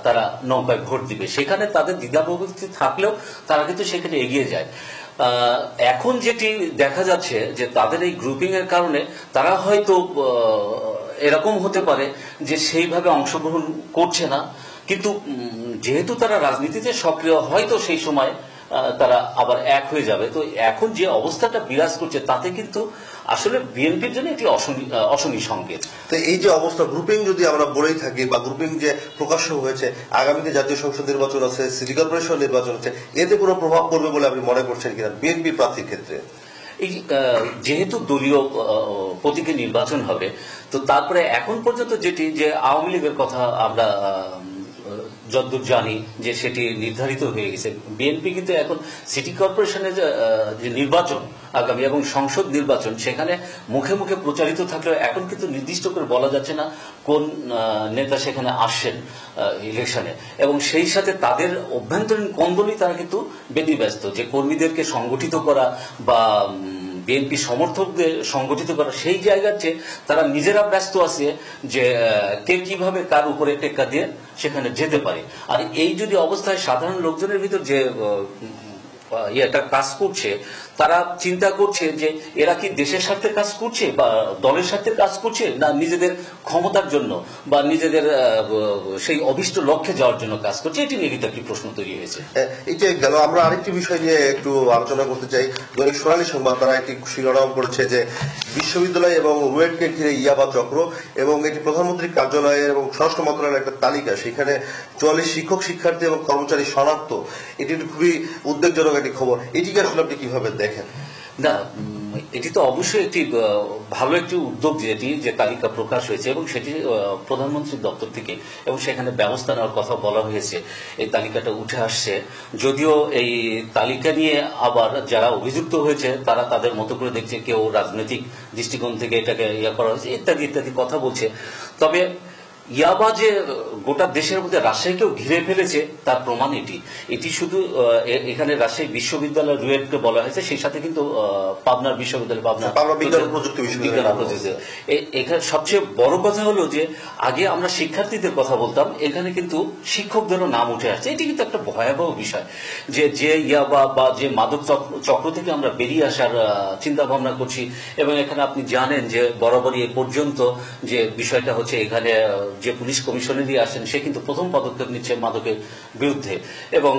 তারা নৌকায় ভোট দিবে। সেখানে তাদের দ্বিধাপ্রবৃত্তি থাকলেও তারা কিন্তু সেখানে এগিয়ে যায়। এখন যেটি দেখা যাচ্ছে যে তাদের এই গ্রুপিং এর কারণে তারা হয়তো এরকম হতে পারে যে সেইভাবে অংশগ্রহণ করছে না। কিন্তু যেহেতু তারা রাজনীতিতে সক্রিয়, হয়তো সেই সময় তারা আবার এক হয়ে যাবে। তো এখন যে অবস্থাটা বিরাজ করছে তাতে কিন্তু আসলে বিএনপির জন্য একটি অশনি সংকেত। তো এই যে অবস্থা গ্রুপিং যদি আমরা বলেই থাকি বা গ্রুপিং যে প্রকাশ্য হয়েছে আগামীতে জাতীয় সংসদ নির্বাচন আছে সিটি কর্পোরেশন নির্বাচন আছে এতে কোনো প্রভাব পড়বে বলে আপনি মনে করছেন কিনা বিএনপি প্রার্থীর ক্ষেত্রে? এই যেহেতু দলীয় প্রতীকে নির্বাচন হবে তো তারপরে এখন পর্যন্ত যেটি যে আওয়ামী লীগের কথা আমরা যতদূর জানি যে সেটি নির্ধারিত হয়ে গেছে। বিএনপি কিন্তু এখন সিটি কর্পোরেশনের যে, নির্বাচন আগামী এবং সংসদ নির্বাচন সেখানে মুখে মুখে প্রচারিত থাকলেও এখন কিন্তু নির্দিষ্ট করে বলা যাচ্ছে না কোন নেতা সেখানে আসছেন ইলেকশনে এবং সেই সাথে তাদের অভ্যন্তরীণ কন্দলই তারা কিন্তু ব্যতিব্যস্ত যে কর্মীদেরকে সংগঠিত করা বা বিএনপি সমর্থকদের সংগঠিত করা সেই জায়গার চেয়ে তারা নিজেরা ব্যস্ত আছে যে কে কীভাবে কার উপরে টেক্কা দিয়ে সেখানে যেতে পারে। আর এই যদি অবস্থায় সাধারণ লোকজনের ভিতর যে ইয়েটা কাজ করছে তারা চিন্তা করছে যে এরা কি দেশের স্বার্থে কাজ করছে বা দলের স্বার্থে কাজ করছে না নিজেদের ক্ষমতার জন্য বা নিজেদের সেই অভিষ্ট লক্ষ্যে যাওয়ার জন্য কাজ করছে? এটি নিয়ে একটি প্রশ্ন তৈরি হয়েছে। হ্যাঁ, এই যে গেল আমরা আরেকটি বিষয় নিয়ে একটু আলোচনা করতে চাই। দৈনিক সোনালী সংবাদ তারা একটি শিরোনাম করেছে যে বিশ্ববিদ্যালয় এবং রুয়েটকে ঘিরে ইয়াবা চক্র এবং এটি প্রধানমন্ত্রীর কার্যালয়ে এবং স্বরাষ্ট্র মন্ত্রণালয়ের একটা তালিকা। সেখানে চুয়াল্লিশ শিক্ষক শিক্ষার্থী এবং কর্মচারী শনাক্ত। এটি খুবই উদ্বেগজনক একটি খবর। এটিকে আসলে আপনি কীভাবে দেখেন। না, এটি তো অবশ্যই একটি ভালো একটি উদ্যোগ যেটি, যে তালিকা প্রকাশ হয়েছে এবং সেটি প্রধানমন্ত্রীর দপ্তর থেকে এবং সেখানে ব্যবস্থা নেওয়ার কথা বলা হয়েছে। এই তালিকাটা উঠে আসছে। যদিও এই তালিকা নিয়ে আবার যারা অভিযুক্ত হয়েছে, তারা তাদের মতো করে দেখছে, কেউ রাজনৈতিক দৃষ্টিকোণ থেকে এটাকে ইয়ে করা হয়েছে, ইত্যাদি ইত্যাদি কথা বলছে। তবে ইয়াবা যে গোটা দেশের মধ্যে রাজশাহীকেও ঘিরে ফেলেছে তার প্রমাণ এটি। এটি শুধু এখানে রাজশাহী বিশ্ববিদ্যালয় রুয়েটকে বলা হয়েছে সেই সাথে কিন্তু পাবনার বিশ্ববিদ্যালয় পাবনা প্রযুক্তি বিশ্ববিদ্যালয়। এখানে সবচেয়ে বড় কথা হলো যে আগে আমরা শিক্ষার্থীদের কথা বলতাম এখানে কিন্তু শিক্ষকদেরও নাম উঠে আসছে। এটি কিন্তু একটা ভয়াবহ বিষয় যে যে ইয়াবা বা যে মাদক চক্র- চক্র থেকে আমরা বেরিয়ে আসার চিন্তা ভাবনা করছি। এবং এখানে আপনি জানেন যে বরাবরই এ পর্যন্ত যে বিষয়টা হচ্ছে এখানে যে পুলিশ কমিশনারই আসেন সে কিন্তু প্রথম পদক্ষেপ নিচ্ছে মাদকের বিরুদ্ধে। এবং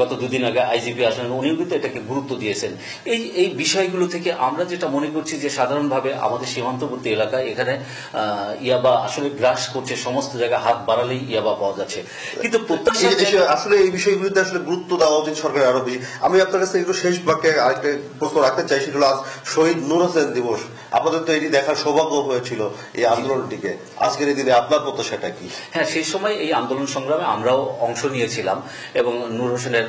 গত দুদিন আগে আইজিপি আসেন উনিও কিন্তু এটাকে গুরুত্ব দিয়েছেন। এই এই বিষয়গুলো থেকে আমরা যেটা মনে করছি যে সাধারণভাবে আমাদের সীমান্তবর্তী এলাকায় এখানে ইয়াবা আসলে গ্রাস করছে সমস্ত জায়গায় হাত বাড়ালেই ইয়াবা পাওয়া যাচ্ছে। কিন্তু প্রত্যাশা আসলে এই বিষয়গুলিতে আসলে গুরুত্ব দেওয়া উচিত সরকারের আরও বেশি। আমি আপনার কাছে একটু শেষ বাক্যে আরেকটা প্রশ্ন রাখতে চাই সেটা হলো আজ শহীদ নূর হোসেন দিবস। আপাতত এটি দেখার সৌভাগ্য হয়েছিল এই আন্দোলনটিকে। আজকের এই দিনে আপনার প্রত্যাশাটা কি? হ্যাঁ সেই সময় এই আন্দোলন সংগ্রামে আমরাও অংশ নিয়েছিলাম এবং নূর হোসেনের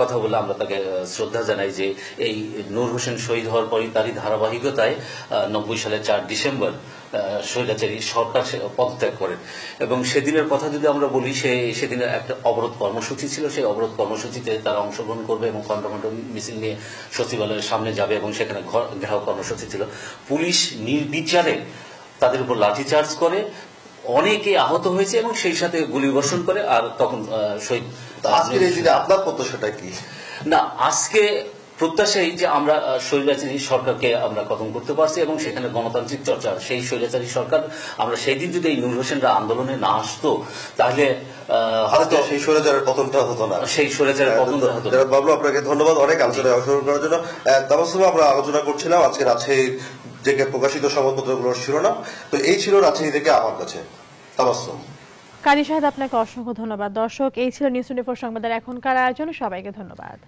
কথা বলে আমরা তাকে শ্রদ্ধা জানাই যে এই নূর হোসেন শহীদ হওয়ার পরই তারই ধারাবাহিকতায় নব্বই সালের চার ডিসেম্বর স্বৈরাচারী সরকার পদত্যাগ করেন এবং সেদিনের কথা যদি আমরা বলি, সে সেদিনের একটা অবরোধ কর্মসূচি ছিল। সেই অবরোধ কর্মসূচিতে তারা অংশগ্রহণ করবে এবং খণ্ডখণ্ড মিছিল নিয়ে সচিবালয়ের সামনে যাবে এবং সেখানে ঘেরাও কর্মসূচি ছিল। পুলিশ নির্বিচারে তাদের উপর লাঠিচার্জ করে অনেকে আহত হয়েছে এবং সেই সাথে গুলিবর্ষণ করে আর তখন শহীদ আজকের এই দিনে আপনার প্রত্যাশাটা কি? না আজকে প্রত্যাশাই যে আমরা স্বৈরাচারী সরকারকে আমরা খতম করতে পারছি এবং সেখানে গণতান্ত্রিক চর্চা। সেই স্বৈরাচারী সরকার আমরা সেই দিন যদি এই নূর হোসেনরা আন্দোলনে না আসতো তাহলে হয়তো সেই স্বৈরাচারের পতনটা হতো না। সেই স্বৈরাচারের পতনটা হতো না। বাবলু আপনাকে ধন্যবাদ অনেক আলোচনায় অংশগ্রহণ করার জন্য। আমরা আলোচনা করছিলাম আজকে রাজশাহী থেকে প্রকাশিত সংবাদপত্রগুলোর শিরোনাম। তো এই ছিল রাজশাহী থেকে আমার কাছে। তাবাসসুম কারি সাহেব আপনাকে অসংখ্য ধন্যবাদ। দর্শক এই ছিল নিউজ টোয়েন্টি ফোর সংবাদের এখনকার আয়োজন। সবাইকে ধন্যবাদ।